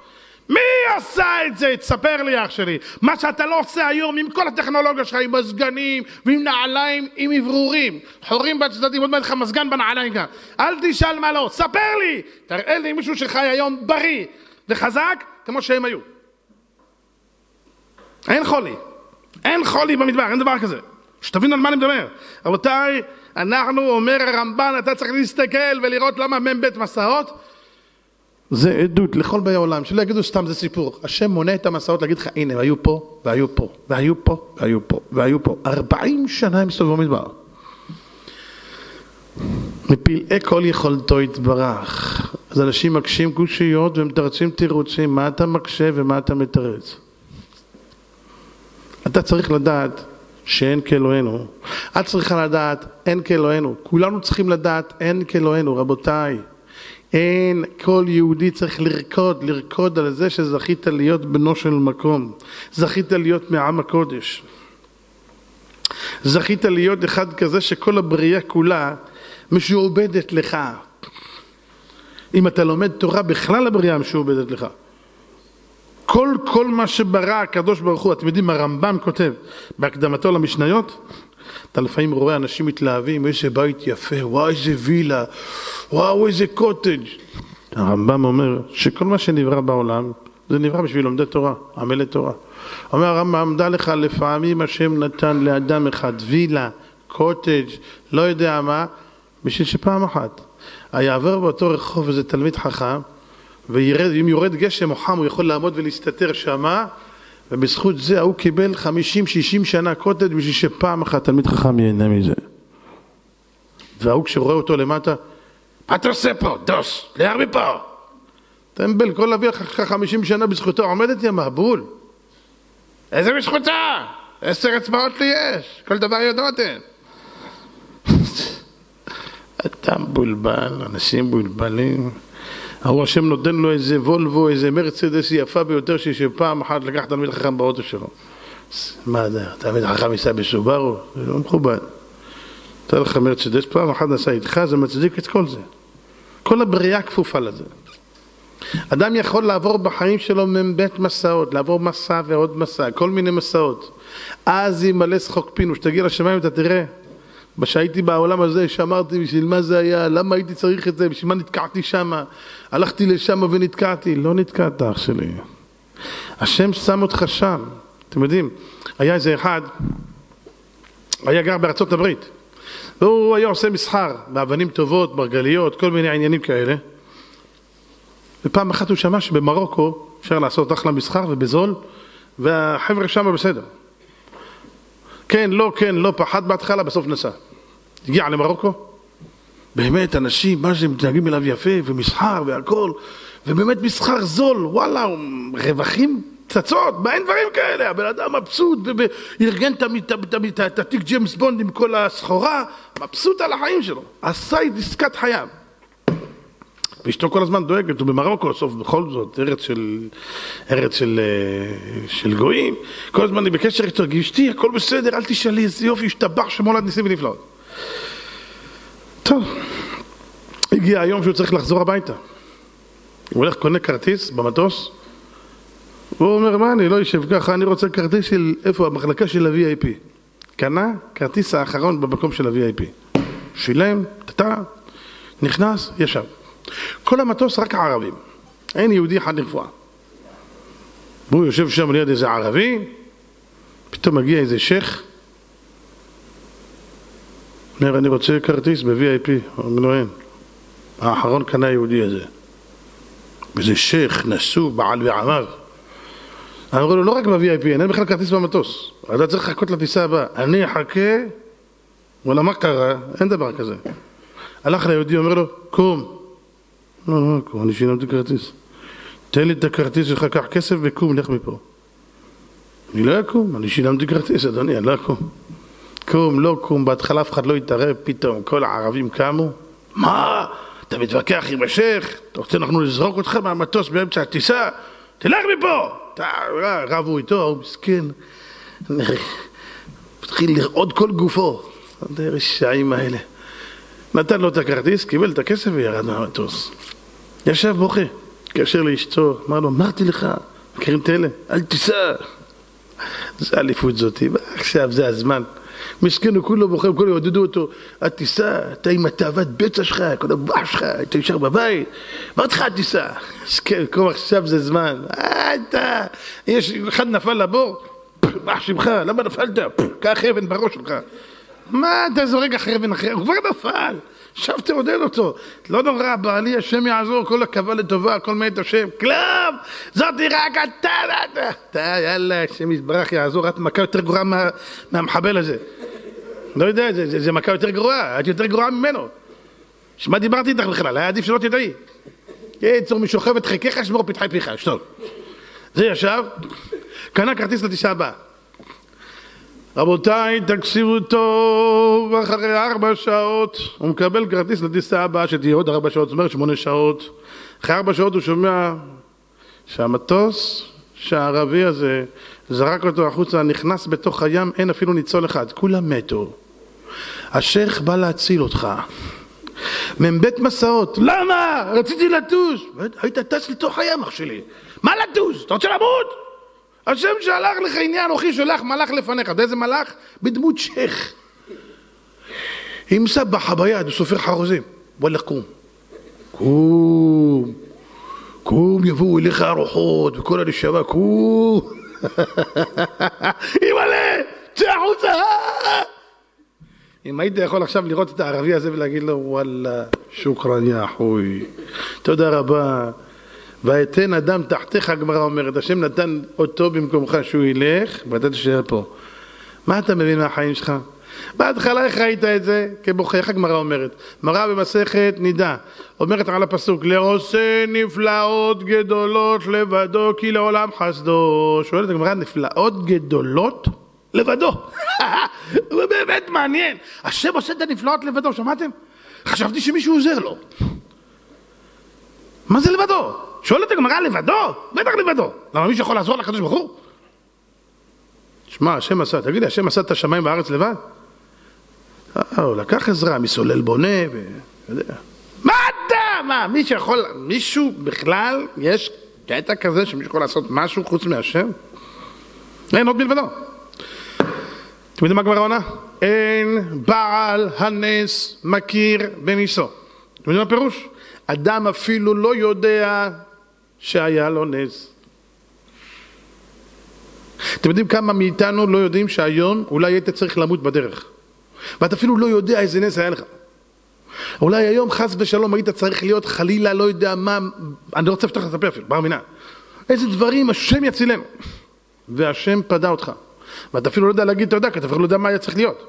מי עשה את זה? תספר לי אח שלי. מה שאתה לא עושה היום עם כל הטכנולוגיה שלך, עם מזגנים ועם נעליים, עם אוורורים. חורים בצדדים, עוד מעט לך מזגן בנעליים כאן. אל תשאל מה לא, ספר לי! תראה לי מישהו שחי היום בריא וחזק כמו שהם היו. אין חולי. אין חולי במדבר, אין דבר כזה. שתבין על מה אני מדבר. רבותיי, אנחנו, אומר הרמב"ן, אתה צריך להסתכל ולראות למה מ"ב מסעות זה עדות לכל באי העולם, שלא יגידו סתם זה סיפור. השם מונה את המסעות להגיד לך, הנה, היו פה, והיו פה, והיו פה, והיו פה, והיו פה. ארבעים שנה הם הסתובבו במדבר. מפלאי כל יכולתו יתברך. אז אנשים מקשים קושיות ומתרצים תירוצים, מה אתה מקשה ומה אתה מתרץ. אתה צריך לדעת שאין כאלוהינו. את צריכה לדעת, אין כאלוהינו. כולנו צריכים לדעת, אין כאלוהינו, רבותיי. אין, כל יהודי צריך לרקוד, לרקוד על זה שזכית להיות בנו של מקום, זכית להיות מעם הקודש. זכית להיות אחד כזה שכל הבריאה כולה משועבדת לך. אם אתה לומד תורה, בכלל הבריאה משועבדת לך. כל, כל מה שברא הקדוש ברוך הוא, אתם יודעים, הרמב"ם כותב בהקדמתו למשניות, אתה לפעמים רואה אנשים מתלהבים, איזה בית יפה, וואי איזה וילה, וואו איזה קוטג'. הרמב"ם אומר שכל מה שנברא בעולם זה נברא בשביל לומדי תורה, עמלי תורה. אומר הרמב"ם, דע לך לפעמים השם נתן לאדם אחד וילה, קוטג', לא יודע מה, בשביל שפעם אחת יעבור באותו רחוב איזה תלמיד חכם ואם יורד גשם או חם הוא יכול לעמוד ולהסתתר שמה ובזכות זה ההוא קיבל 50-60 שנה קוטג' בשביל שפעם אחת תלמיד חכם ייהנה מזה. וההוא כשרואה אותו למטה, מה אתה עושה פה? דוס, לאר מפה. טמבל, כל אבי אחר 50 שנה בזכותו עומדת יא מבול. איזה בזכותה? עשר אצבעות לי יש, כל דבר יודעתם. <laughs> אתה מבולבל, אנשים מבולבלים. ההוא השם נותן לו איזה וולבו, איזה מרצדס יפה ביותר שפעם אחת לקח תלמיד חכם באוטו שלו. מה זה, תלמיד חכם ייסע בסובארו? זה לא מכובד. נותן לך מרצדס, פעם אחת נסע איתך, זה מצדיק את כל זה. כל הבריאה כפופה לזה. אדם יכול לעבור בחיים שלו מ"ב מסעות, לעבור מסע ועוד מסע, כל מיני מסעות. אז ימלא שחוק פינו, כשתגיע לשמיים אתה תראה שהייתי בעולם הזה, שאמרתי בשביל מה זה היה, למה הייתי צריך את זה, בשביל מה נתקעתי שם, הלכתי לשם ונתקעתי, לא נתקעת אח שלי. השם שם אותך שם, אתם יודעים, היה איזה אחד, היה גר בארצות הברית, והוא היה עושה מסחר באבנים טובות, מרגליות, כל מיני עניינים כאלה, ופעם אחת הוא שמע שבמרוקו אפשר לעשות אחלה מסחר ובזול, והחבר'ה שם בסדר. כן, לא, כן, לא, פחד בהתחלה, בסוף נסע. הגיע למרוקו, באמת אנשים, מה שהם מתנהגים אליו יפה, ומסחר והכל, ובאמת מסחר זול, וואלה, רווחים פצצות, מה אין דברים כאלה? הבן אדם מבסוט, וארגן את התיק ג'יימס בונד עם כל הסחורה, מבסוט על החיים שלו, עשה את עסקת חייו. ואשתו כל הזמן דואגת, הוא במרוקו, סוף בכל זאת, ארץ של, ארץ של, אה, של גויים, כל הזמן אני בקשר איתו, אשתי, הכל בסדר, אל תשאלי, איזה יופי, השתבח שמולד ניסים ונפלאות. טוב, הגיע היום שהוא צריך לחזור הביתה. הוא הולך, קונה כרטיס במטוס, והוא אומר, מה, אני לא יושב ככה, אני רוצה כרטיס של, איפה, המחלקה של ה-VIP. קנה כרטיס האחרון במקום של ה-VIP. שילם, טטה, נכנס, ישב. כל המטוס רק ערבים, אין יהודי אחד לרפואה. והוא יושב שם ליד איזה ערבי, פתאום מגיע איזה שייח' אומר, אני רוצה כרטיס ב-VIP, אין. האחרון קנה היהודי הזה. וזה שייח' נשוא, בעל ועמיו. אמרו לו, לא רק ב-VIP, אין בכלל כרטיס במטוס. אתה צריך לחכות לטיסה הבאה. אני אחכה, וואלה, מה קרה? אין דבר כזה. הלך ליהודי, אומר לו, קום. לא, לא, קום, אני שילמתי כרטיס. תן לי את הכרטיס שלך, קח כסף וקום, לך מפה. אני לא אקום, אני שילמתי כרטיס, אדוני, אני לא אקום. קום, לא קום, בהתחלה אף אחד לא התערב, פתאום כל הערבים קמו. מה? אתה מתווכח עם השייח? אתה רוצה אנחנו לזרוק אותך מהמטוס באמצע הטיסה? תלך מפה! רבו איתו, הוא מסכן. התחיל לרעוד כל גופו. איזה רשעים האלה. נתן לו את הכרטיס, קיבל את הכסף וירד מהמטוס. ישב בוכה, התקשר לאשתו, אמר לו, אמרתי לך, מכירים את אלה? אל תיסע. זה אליפות זאתי, עכשיו זה הזמן. מסכן הוא כולו בוכה, כולו יעודדו אותו, אל תיסע, אתה עם התאוות בצע שלך, כל הבח שלך, אתה נשאר בבית, אמרתי לך אל תיסע. מסכן, כל עכשיו זה זמן, אתה, יש, אחד נפל לבור, מה שמך, למה נפלת? קח אבן בראש שלך. מה אתה זורק אחרי אבן אחרי, הוא כבר נפל. עכשיו תעודד אותו. לא נורא, בעלי השם יעזור, כל הקווה לטובה, הכל מת השם. כלום! זאתי רק אתה, אתה. אתה, יאללה, השם יתברך יעזור, את מכה יותר גרועה מה, מהמחבל הזה. לא יודע, זה, זה, זה מכה יותר גרועה, את יותר גרועה ממנו. שמע דיברתי איתך בכלל, היה עדיף שלא תדעי. שוכב את חיקך, שמור פתחי פיך, שטוב. זה ישב, קנה כרטיס לטיסה הבאה. רבותיי, תקשיבו טוב, אחרי ארבע שעות הוא מקבל כרטיס לטיסה הבאה שתהיה עוד ארבע שעות, זאת אומרת שמונה שעות. אחרי ארבע שעות הוא שומע שהמטוס שהערבי הזה זרק אותו החוצה, נכנס בתוך הים, אין אפילו ניצול אחד, כולם מתו. השייח בא להציל אותך. מ"ב מסעות, למה? רציתי לטוס. היית טס לתוך הים, אח שלי. מה לטוס? אתה רוצה למות? השם שלח לך עניין, אוכי שולח מלאך לפניך. אתה יודע איזה מלאך? בדמות שייח. עם סבחה ביד, הוא סופר חרוזים. וואלה, קום. קום. קום, יבואו אליך הרוחות וכל הנשמה, קום. <laughs> אימא'לה, צא החוצה! אם היית יכול עכשיו לראות את הערבי הזה ולהגיד לו, וואלה, שוכרן יא אחוי, תודה רבה. ואתן אדם תחתיך, הגמרא אומרת, השם נתן אותו במקומך שהוא ילך, ואתה תשאר פה. מה אתה מבין מהחיים שלך? בהתחלה איך ראית את זה? כבוכה, איך הגמרא אומרת? מראה במסכת נידה, אומרת על הפסוק, לעושה נפלאות גדולות לבדו כי לעולם חסדו. שואלת הגמרא, נפלאות גדולות? לבדו. הוא <laughs> באמת מעניין. השם עושה את הנפלאות לבדו, שמעתם? חשבתי שמישהו עוזר לו. מה זה לבדו? שואלת הגמרא לבדו? בטח לבדו. למה מישהו יכול לעזור לקדוש ברוך הוא? שמע, השם עשה, תגיד לי, השם עשה את השמיים בארץ לבד? אה, הוא לקח עזרה מסולל בונה ו... מה אתה? מה, מישהו יכול, מישהו בכלל, יש קטע כזה שמישהו יכול לעשות משהו חוץ מהשם? אין עוד מלבדו. אתם יודעים מה כבר עונה? אין בעל הנס מכיר בניסו. אתם יודעים מה הפירוש? אדם אפילו לא יודע שהיה לו נס. אתם יודעים כמה מאיתנו לא יודעים שהיום אולי היית צריך למות בדרך? ואתה אפילו לא יודע איזה נס היה לך. אולי היום חס ושלום היית צריך להיות חלילה לא יודע מה אני לא רוצה לפתוח לספר אפילו, בר מינה. איזה דברים השם יצילנו והשם פדה אותך. ואתה אפילו לא יודע להגיד תודה כי אתה אפילו לא יודע מה היה צריך להיות.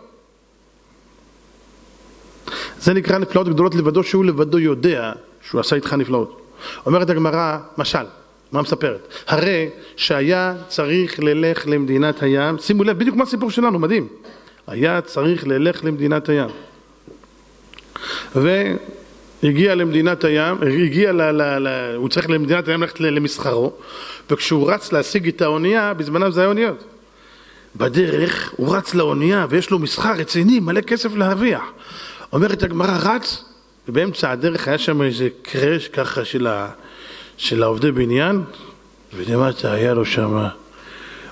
זה נקרא נפלאות גדולות לבדו שהוא לבדו יודע שהוא עשה איתך נפלאות אומרת הגמרא משל מה מספרת? הרי שהיה צריך ללך למדינת הים, שימו לב, בדיוק כמו הסיפור שלנו, מדהים. היה צריך ללך למדינת הים. והגיע למדינת הים, הגיע, ל, ל, ל, הוא צריך למדינת הים ללכת למסחרו, וכשהוא רץ להשיג את האונייה, בזמנם זה היה אוניות. בדרך הוא רץ לאונייה ויש לו מסחר רציני, מלא כסף להרוויח. אומרת הגמרא, רץ, ובאמצע הדרך היה שם איזה קרש ככה של, ה, של העובדי בניין, ולמטה היה לו שם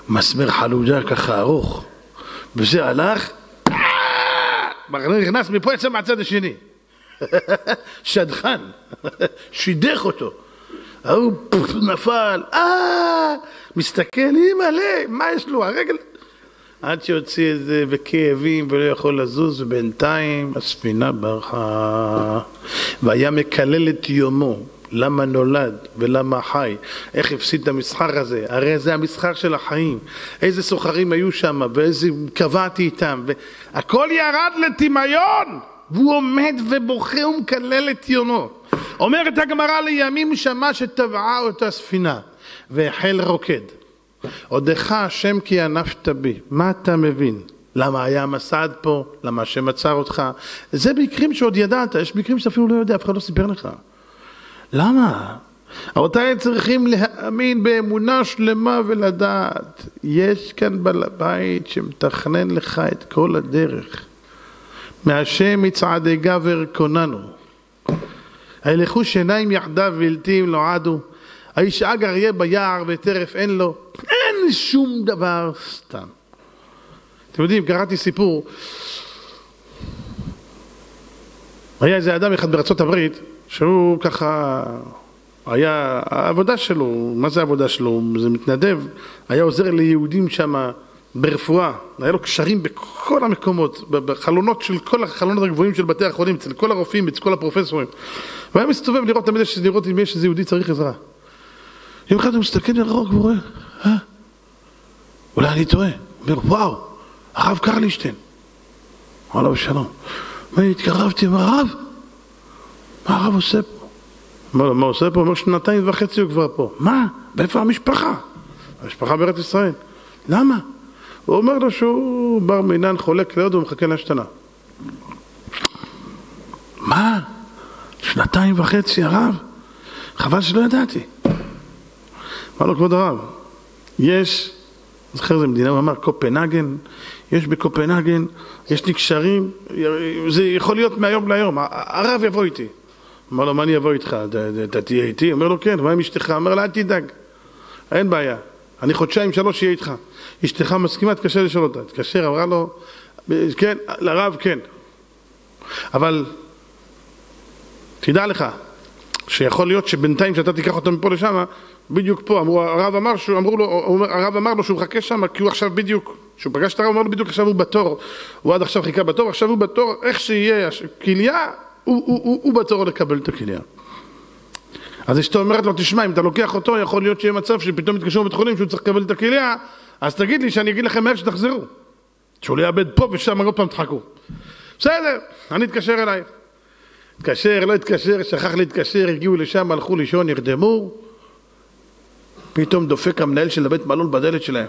מסמר חלודה ככה ארוך, וזה הלך, נכנס מפה יצא מהצד השני. <laughs> שדכן, <laughs> שידך אותו. ההוא נפל, אה, מסתכל, אימא'לה, מה יש לו, הרגל... עד שהוציא את זה בכאבים ולא יכול לזוז, ובינתיים הספינה ברחה. והיה מקלל את יומו, למה נולד ולמה חי, איך הפסיד את המסחר הזה, הרי זה המסחר של החיים, איזה סוחרים היו שם ואיזה קבעתי איתם, והכל ירד לטמיון, והוא עומד ובוכה ומקלל את יומו. אומרת הגמרא לימים שמע שטבעה אותה ספינה, והחל רוקד. עודך השם כי ענפת בי, מה אתה מבין? למה היה מסד פה? למה השם עצר אותך? זה מקרים שעוד ידעת, יש מקרים שאתה אפילו לא יודע, אף אחד לא סיפר לך. למה? רבותיי צריכים להאמין באמונה שלמה ולדעת, יש כאן בעל הבית שמתכנן לך את כל הדרך. מהשם מצעדי גבר קוננו. הילכו שיניים יחדיו וילתים לא עדו. האיש אגר יהיה ביער וטרף אין לו. אין שום דבר סתם. אתם יודעים, קראתי סיפור. היה איזה אדם אחד בארצות הברית שהוא ככה היה, העבודה שלו, מה זה העבודה שלו? זה מתנדב, היה עוזר ליהודים שם ברפואה, היה לו קשרים בכל המקומות, בחלונות של כל החלונות הגבוהים של בתי החולים, אצל כל הרופאים, אצל כל הפרופסורים. הוא היה מסתובב לראות תמיד, לראות אם יש איזה יהודי צריך עזרה. יום אחד הוא מסתכל לרחוק ורואה, אה? אולי אני טועה. אומר, וואו, הרב קרלישטיין. לו שלום. התקרבתי, אמר, הרב, מה הרב עושה פה? אמר לו, מה עושה פה? אומר, שנתיים וחצי הוא כבר פה. מה? ואיפה המשפחה? המשפחה בארץ ישראל. למה? הוא אומר לו שהוא בר מינן חולה כליות ומחכה להשתנה. מה? שנתיים וחצי הרב? חבל שלא ידעתי. אמר לו, כבוד הרב, יש, זוכר איזה מדינה, הוא אמר, קופנהגן, יש בקופנהגן, יש לי קשרים, זה יכול להיות מהיום להיום, הרב יבוא איתי. אמר לו, מה אני אבוא איתך? אתה תהיה איתי? אומר לו, כן, מה עם אשתך? אומר לו, אל תדאג, אין בעיה, אני חודשיים, שלוש אהיה איתך. אשתך מסכימה, תתקשר לשאול אותה. תתקשר, אמרה לו, כן, לרב, כן. אבל, תדע לך, שיכול להיות שבינתיים שאתה תיקח אותו מפה לשם, בדיוק פה, אמרו, הרב אמר, שהוא, אמרו לו, הרב אמר לו שהוא מחכה שם כי הוא עכשיו בדיוק, כשהוא פגש את הרב, אמר לו בדיוק עכשיו הוא בתור, הוא עד עכשיו חיכה בתור, עכשיו הוא בתור, איך שיהיה כליה, הוא, הוא, הוא, הוא בתור לקבל את הכליה. אז אשתו אומרת לו, תשמע, אם אתה לוקח אותו, יכול להיות שיהיה מצב שפתאום יתקשרו בבית חולים שהוא צריך לקבל את הכליה, אז תגיד לי שאני אגיד לכם מהר שתחזרו. שהוא לא יאבד פה ושם עוד פעם תחכו. בסדר, אני אתקשר אלייך. התקשר, לא התקשר, שכח להתקשר, הגיעו לשם, הלכו לישון, נרדמו. פתאום דופק המנהל של הבית מלון בדלת שלהם.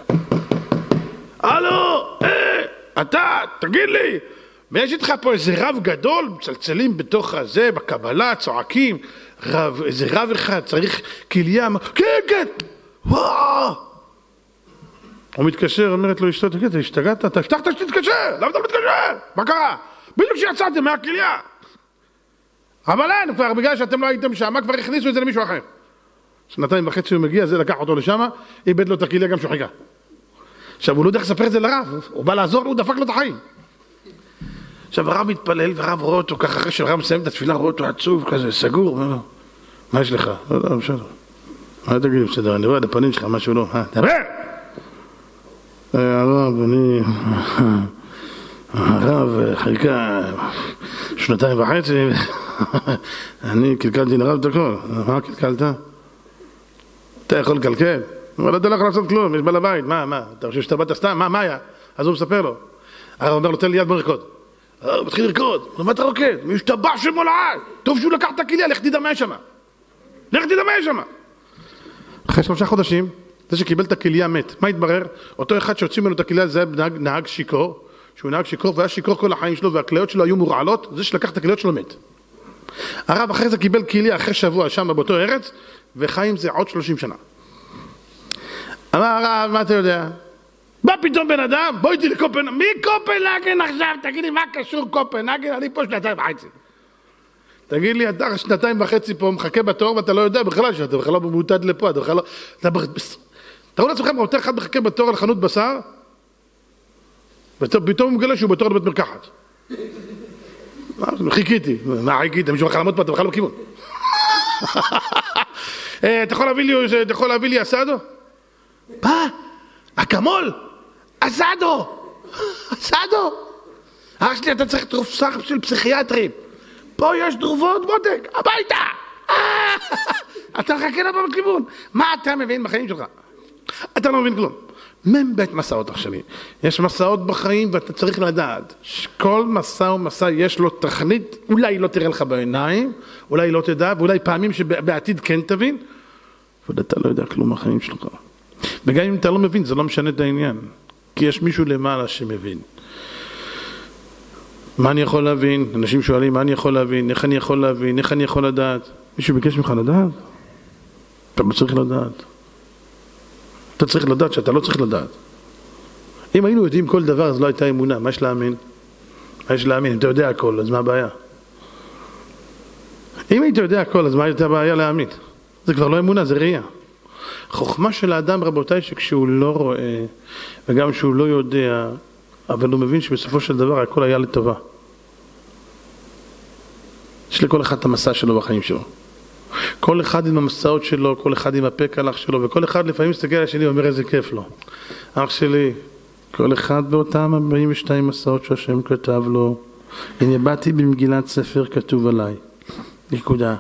הלו, אה, אתה, תגיד לי, ויש איתך פה איזה רב גדול, מצלצלים בתוך הזה, בקבלה, צועקים, רב, איזה רב אחד צריך כליה, כן, כן, וואו. הוא מתקשר, אומרת לו אשתו, תגיד, אתה השתגעת? אתה הבטחת שתתקשר, למה אתה מתקשר? מה קרה? בדיוק כשיצאתם מהכליה. אבל אין, כבר בגלל שאתם לא הייתם שם, כבר הכניסו את זה למישהו אחר. שנתיים וחצי הוא מגיע, זה לקח אותו לשם, איבד לו את הכליה גם שהוא. עכשיו, הוא לא יודע איך לספר את זה לרב, הוא בא לעזור לו, הוא דפק לו את החיים. עכשיו, הרב מתפלל, והרב רואה אותו ככה, אחרי שהרב מסיים את התפילה, רואה אותו עצוב, כזה, סגור, אומר לו, מה יש לך? לא, לא, בסדר. מה תגיד, בסדר, אני רואה את הפנים שלך, משהו לא, אה, דבר! אה, הרב, אני... <laughs> הרב חיכה שנתיים וחצי, <laughs> אני קלקלתי לרב את הכל. מה קלקלת? אתה יכול לקלקל? אבל אתה לא יכול לעשות כלום, יש בעל הבית, מה, מה, אתה חושב שאתה באת סתם, מה, מה היה? אז הוא מספר לו. הרב אומר לו, תן לי יד ברקוד. הרב מתחיל לרקוד, מה אתה רוקד? משתבח שמו לעד, טוב שהוא לקח את הכליה, לך תדמה שמה. לך תדמה שמה. אחרי שלושה חודשים, זה שקיבל את הכליה מת. מה התברר? אותו אחד שהוציא ממנו את הכליה זה היה נהג שיכור, שהוא נהג שיכור והיה שיכור כל החיים שלו והכליות שלו היו מורעלות, זה שלקח את הכליות שלו מת. הרב אחרי זה קיבל כליה אחרי שבוע שם באותו ארץ, וחי עם זה עוד שלושים שנה. אמר הרב, מה אתה יודע? בא פתאום בן אדם, בוא איתי לקופנהגן, מי קופנהגן עכשיו? תגיד לי, מה קשור קופנהגן? אני פה שנתיים וחצי. תגיד לי, אתה שנתיים וחצי פה מחכה בתור ואתה לא יודע בכלל שאתה בכלל לא ממותד לפה, אתה בכלל לא... אתה... תראו לעצמכם, אותו אחד מחכה בתור על חנות בשר, ופתאום הוא מגלה שהוא בתור לבית מרקחת. <laughs> חיכיתי, מה חיכית? מישהו לעמוד פה, אתה בכלל לא בכיוון. אה, אתה יכול להביא לי אסדו? מה? אקמול? אסדו! אסדו! אח שלי, אתה צריך תרופסך של פסיכיאטרים. פה יש תרופות מותק, הביתה! אתה מחכה לבא בכיוון. מה אתה מבין בחיים שלך? אתה לא מבין כלום. מ"ב מסעות שלי. יש מסעות בחיים ואתה צריך לדעת שכל מסע ומסע יש לו תכלית, אולי לא תראה לך בעיניים, אולי לא תדע, ואולי פעמים שבעתיד כן תבין, אבל אתה לא יודע כלום מהחיים שלך. וגם אם אתה לא מבין, זה לא משנה את העניין, כי יש מישהו למעלה שמבין. מה אני יכול להבין? אנשים שואלים מה אני יכול להבין, איך אני יכול להבין, איך אני יכול לדעת. מישהו ביקש ממך לדעת? אתה לא צריך לדעת. אתה צריך לדעת שאתה לא צריך לדעת. אם היינו יודעים כל דבר אז לא הייתה אמונה, מה יש להאמין? מה יש להאמין? אם אתה יודע הכל, אז מה הבעיה? אם היית יודע הכל, אז מה הייתה הבעיה להאמין? זה כבר לא אמונה, זה ראייה. חוכמה של האדם, רבותיי, שכשהוא לא רואה, וגם כשהוא לא יודע, אבל הוא מבין שבסופו של דבר הכל היה לטובה. יש לכל אחד את המסע שלו בחיים שלו. כל אחד עם המסעות שלו, כל אחד עם הפקלח שלו, וכל אחד לפעמים מסתכל על השני ואומר איזה כיף לו. אח שלי, כל אחד באותם 42 מסעות שהשם כתב לו, הנה באתי במגילת ספר כתוב עליי. נקודה.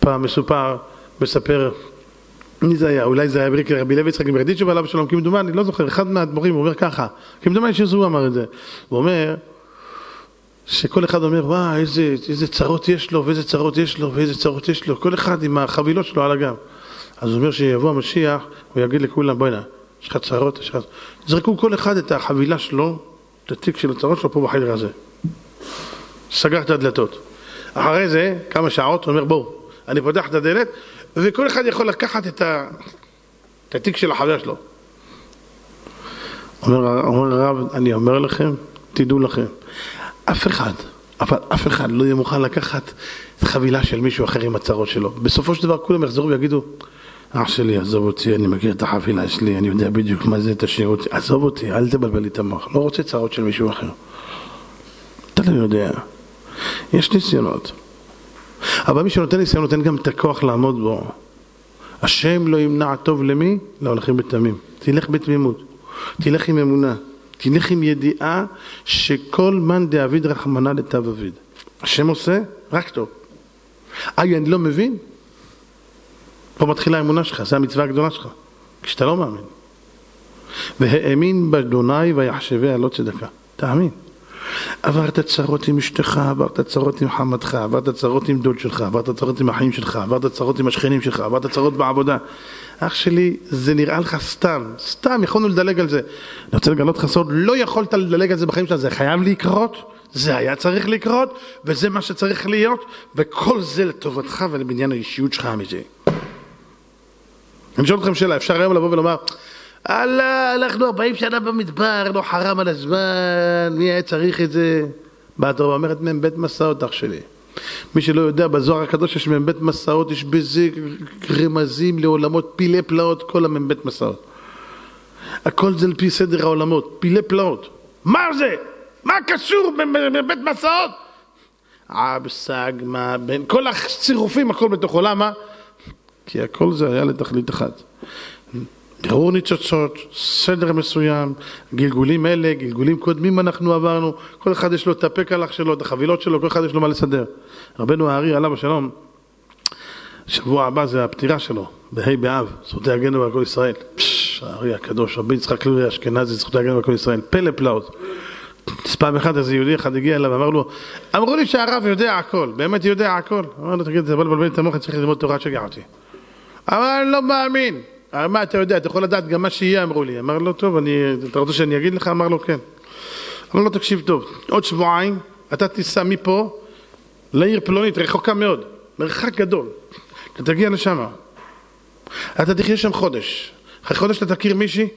פעם מסופר, מספר, מי זה היה? אולי זה היה רבי לוי יצחק מברדיצ'וב עליו שלום, כמדומני, לא זוכר, אחד מהדמורים אומר ככה, כמדומני שזו אמר את זה. הוא אומר, שכל אחד אומר, וואי, איזה, איזה צרות יש לו, ואיזה צרות יש לו, ואיזה צרות יש לו, כל אחד עם החבילות שלו על הגב. אז הוא אומר שיבוא המשיח, הוא יגיד לכולם, בוא'נה, יש לך צרות, יש לך... זרקו כל אחד את החבילה שלו, את התיק של הצרות שלו פה בחדר הזה. סגר את הדלתות. אחרי זה, כמה שעות, הוא אומר, בואו, אני פותח את הדלת, וכל אחד יכול לקחת את, ה... את התיק של החבר שלו. אומר, אומר הרב, אני אומר לכם, תדעו לכם, אף אחד, אבל אף אחד לא יהיה מוכן לקחת חבילה של מישהו אחר עם הצרות שלו. בסופו של דבר כולם יחזרו ויגידו, אח שלי, עזוב אותי, אני מכיר את החבילה שלי, אני יודע בדיוק מה זה, תשאיר אותי, עזוב אותי, אל תבלבל לי את המוח, לא רוצה צרות של מישהו אחר. אתה לא יודע, יש ניסיונות. אבל מי שנותן ניסיון נותן גם את הכוח לעמוד בו. השם לא ימנע טוב למי? להולכים בתמים. תלך בתמימות, תלך עם אמונה. תלך עם ידיעה שכל מאן דאביד רחמנא לטב אביד. השם עושה רק טוב. איי, אני לא מבין? פה מתחילה האמונה שלך, זו המצווה הגדולה שלך, כשאתה לא מאמין. והאמין באדוני ויחשביה לא צדקה. תאמין. עברת צרות עם אשתך, עברת צרות עם חמתך, עברת צרות עם דוד שלך, עברת צרות עם אחים שלך, עברת צרות עם השכנים שלך, עברת צרות בעבודה. אח שלי, זה נראה לך סתם, סתם, יכולנו לדלג על זה. אני רוצה לגלות לך סוד, לא יכולת לדלג על זה בחיים שלך, זה חייב לקרות, זה היה צריך לקרות, וזה מה שצריך להיות, וכל זה לטובתך ולבניין האישיות שלך האמיתי. אני שואל אתכם שאלה, אפשר היום לבוא ולומר, אללה, הלכנו 40 שנה במדבר, לא חרם על הזמן, מי היה צריך את זה? באה התורה אומרת מ"ב מסעות, אח שלי. מי שלא יודע, בזוהר הקדוש יש מ"ב מסעות, יש בזה רמזים לעולמות, פילי פלאות, כל המ"ב מסעות. הכל זה לפי סדר העולמות, פילי פלאות. מה זה? מה קשור במ"ב מסעות? עבסג, מה, בין, כל הצירופים, הכל בתוכו, למה? כי הכל זה היה לתכלית אחת. בירור ניצוצות, סדר מסוים, גלגולים אלה, גלגולים קודמים אנחנו עברנו, כל אחד יש לו את הפקלח שלו, את החבילות שלו, כל אחד יש לו מה לסדר. רבנו הארי עליו השלום, שבוע הבא זה הפטירה שלו, בה' באב, זכותי הגנו על כל ישראל. פשש, הארי הקדוש, רבי יצחק לוי אשכנזי, זכותי הגנו על כל ישראל. פלא פלאות. פעם אחת איזה יהודי אחד הגיע אליו ואמר לו, אמרו לי שהרב יודע הכל, באמת יודע הכל. אמר לו, תגיד, זה בוא לבלבל את המוח, צריך ללמוד תורה, שגע אותי. אמר, אני לא מאמין. אמר, מה אתה יודע, אתה יכול לדעת גם מה שיהיה, אמרו לי. אמר לו, טוב, אני, אתה רוצה שאני אגיד לך? אמר לו, כן. אמר לו, תקשיב טוב, עוד שבועיים אתה תיסע מפה לעיר פלונית, רחוקה מאוד, מרחק גדול. אתה תגיע לשם. אתה תחיה שם חודש. אחרי חודש אתה תכיר מישהי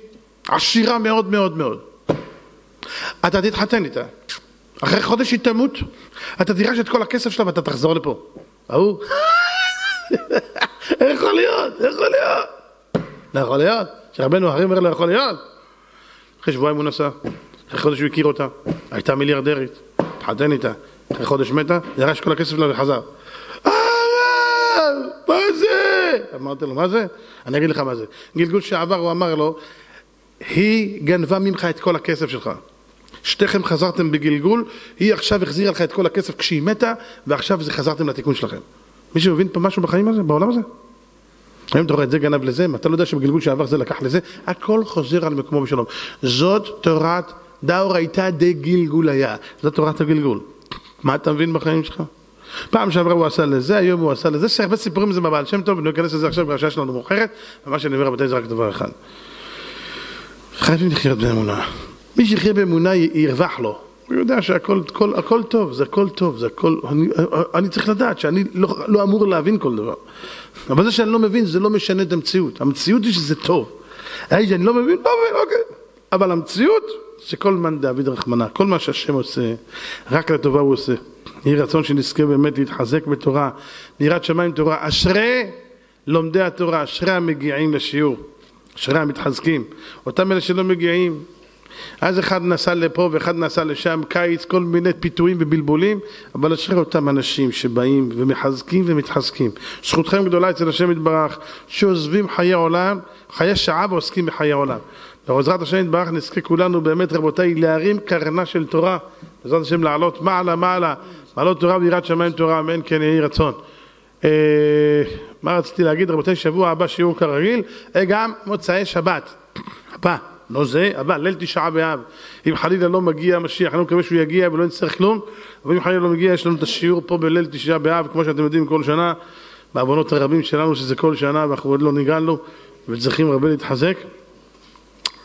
עשירה מאוד מאוד מאוד. אתה תתחתן איתה. אחרי חודש היא תמות, אתה תירש את כל הכסף שלה ואתה תחזור לפה. ההוא, איך יכול להיות? איך יכול להיות? לא יכול להיות. שרבנו הרי אומר לא יכול להיות. אחרי שבועיים הוא נסע, אחרי חודש הוא הכיר אותה, הייתה מיליארדרית, התחתן איתה, אחרי חודש מתה, ירש כל הכסף שלה וחזר. מה זה? אמרתי לו, מה זה? אני אגיד לך מה זה. גלגול שעבר הוא אמר לו, היא גנבה ממך את כל הכסף שלך. שתיכם חזרתם בגלגול, היא עכשיו החזירה לך את כל הכסף כשהיא מתה, ועכשיו חזרתם לתיקון שלכם. מישהו מבין פה משהו בחיים הזה, בעולם הזה? היום אתה רואה את זה גנב לזה, אתה לא יודע שבגלגול שעבר זה לקח לזה, הכל חוזר על מקומו בשלום. זאת תורת דאורייתא דגלגוליה, זאת תורת הגלגול. מה אתה מבין בחיים שלך? פעם שעברה הוא עשה לזה, היום הוא עשה לזה, יש הרבה סיפורים על זה בבעל שם טוב, וניכנס לזה עכשיו בשעה שלנו מאוחרת, ומה שאני אומר רבותיי זה רק דבר אחד. חייבים לחיות באמונה. מי שיחיה באמונה ירווח לו. הוא יודע שהכל הכל, הכל טוב, זה הכל טוב, זה הכל... אני, אני צריך לדעת שאני לא, לא אמור להבין כל דבר. אבל זה שאני לא מבין זה לא משנה את המציאות. המציאות היא שזה טוב. היי, שאני לא מבין, לא מבין, אוקיי. אבל המציאות שכל מאן דאביד רחמנא, כל מה שהשם עושה, רק לטובה הוא עושה. יהי רצון שנזכה באמת להתחזק בתורה, ביראת שמיים תורה. אשרי לומדי התורה, אשרי המגיעים לשיעור, אשרי המתחזקים. אותם אלה שלא מגיעים, אז אחד נסע לפה ואחד נסע לשם, קיץ, כל מיני פיתויים ובלבולים, אבל אשרי אותם אנשים שבאים ומחזקים ומתחזקים. זכותכם גדולה אצל השם יתברך, שעוזבים חיי עולם, חיי שעה ועוסקים בחיי עולם. בעזרת השם יתברך נזכה כולנו באמת רבותיי להרים קרנה של תורה, בעזרת השם לעלות מעלה מעלה, מעלות תורה ויראת שמיים תורה, אמן כן יהי רצון. אה, מה רציתי להגיד רבותיי, שבוע הבא שיעור כרגיל, גם מוצאי שבת, <coughs> הבא. לא זה, אבל ליל תשעה באב, אם חלילה לא מגיע המשיח, אני לא מקווה שהוא יגיע ולא נצטרך כלום, אבל אם חלילה לא מגיע, יש לנו את השיעור פה בליל תשעה באב, כמו שאתם יודעים כל שנה, בעוונות הרבים שלנו, שזה כל שנה ואנחנו עוד לא ניגענו, וצריכים הרבה להתחזק.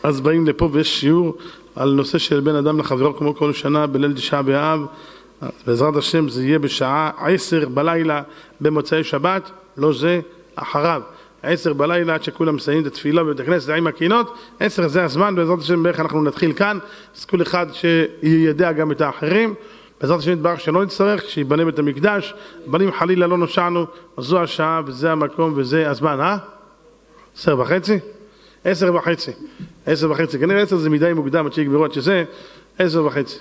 אז באים לפה ויש שיעור על נושא של בין אדם לחברו כמו כל שנה בליל תשעה באב, בעזרת השם זה יהיה בשעה עשר בלילה במוצאי שבת, לא זה, אחריו. עשר בלילה עד שכולם מסיימים את התפילה בבית הכנסת עם הקינות, עשר זה הזמן, בעזרת השם בערך אנחנו נתחיל כאן, אז כל אחד שיידע גם את האחרים, בעזרת השם יתברך שלא נצטרך, כשיבנה בית המקדש, בנים חלילה לא נושענו, אז זו השעה וזה המקום וזה הזמן, אה? עשר וחצי? עשר וחצי, עשר וחצי, כנראה עשר זה מדי מוקדם עד שיגמרו עד שזה, עשר וחצי.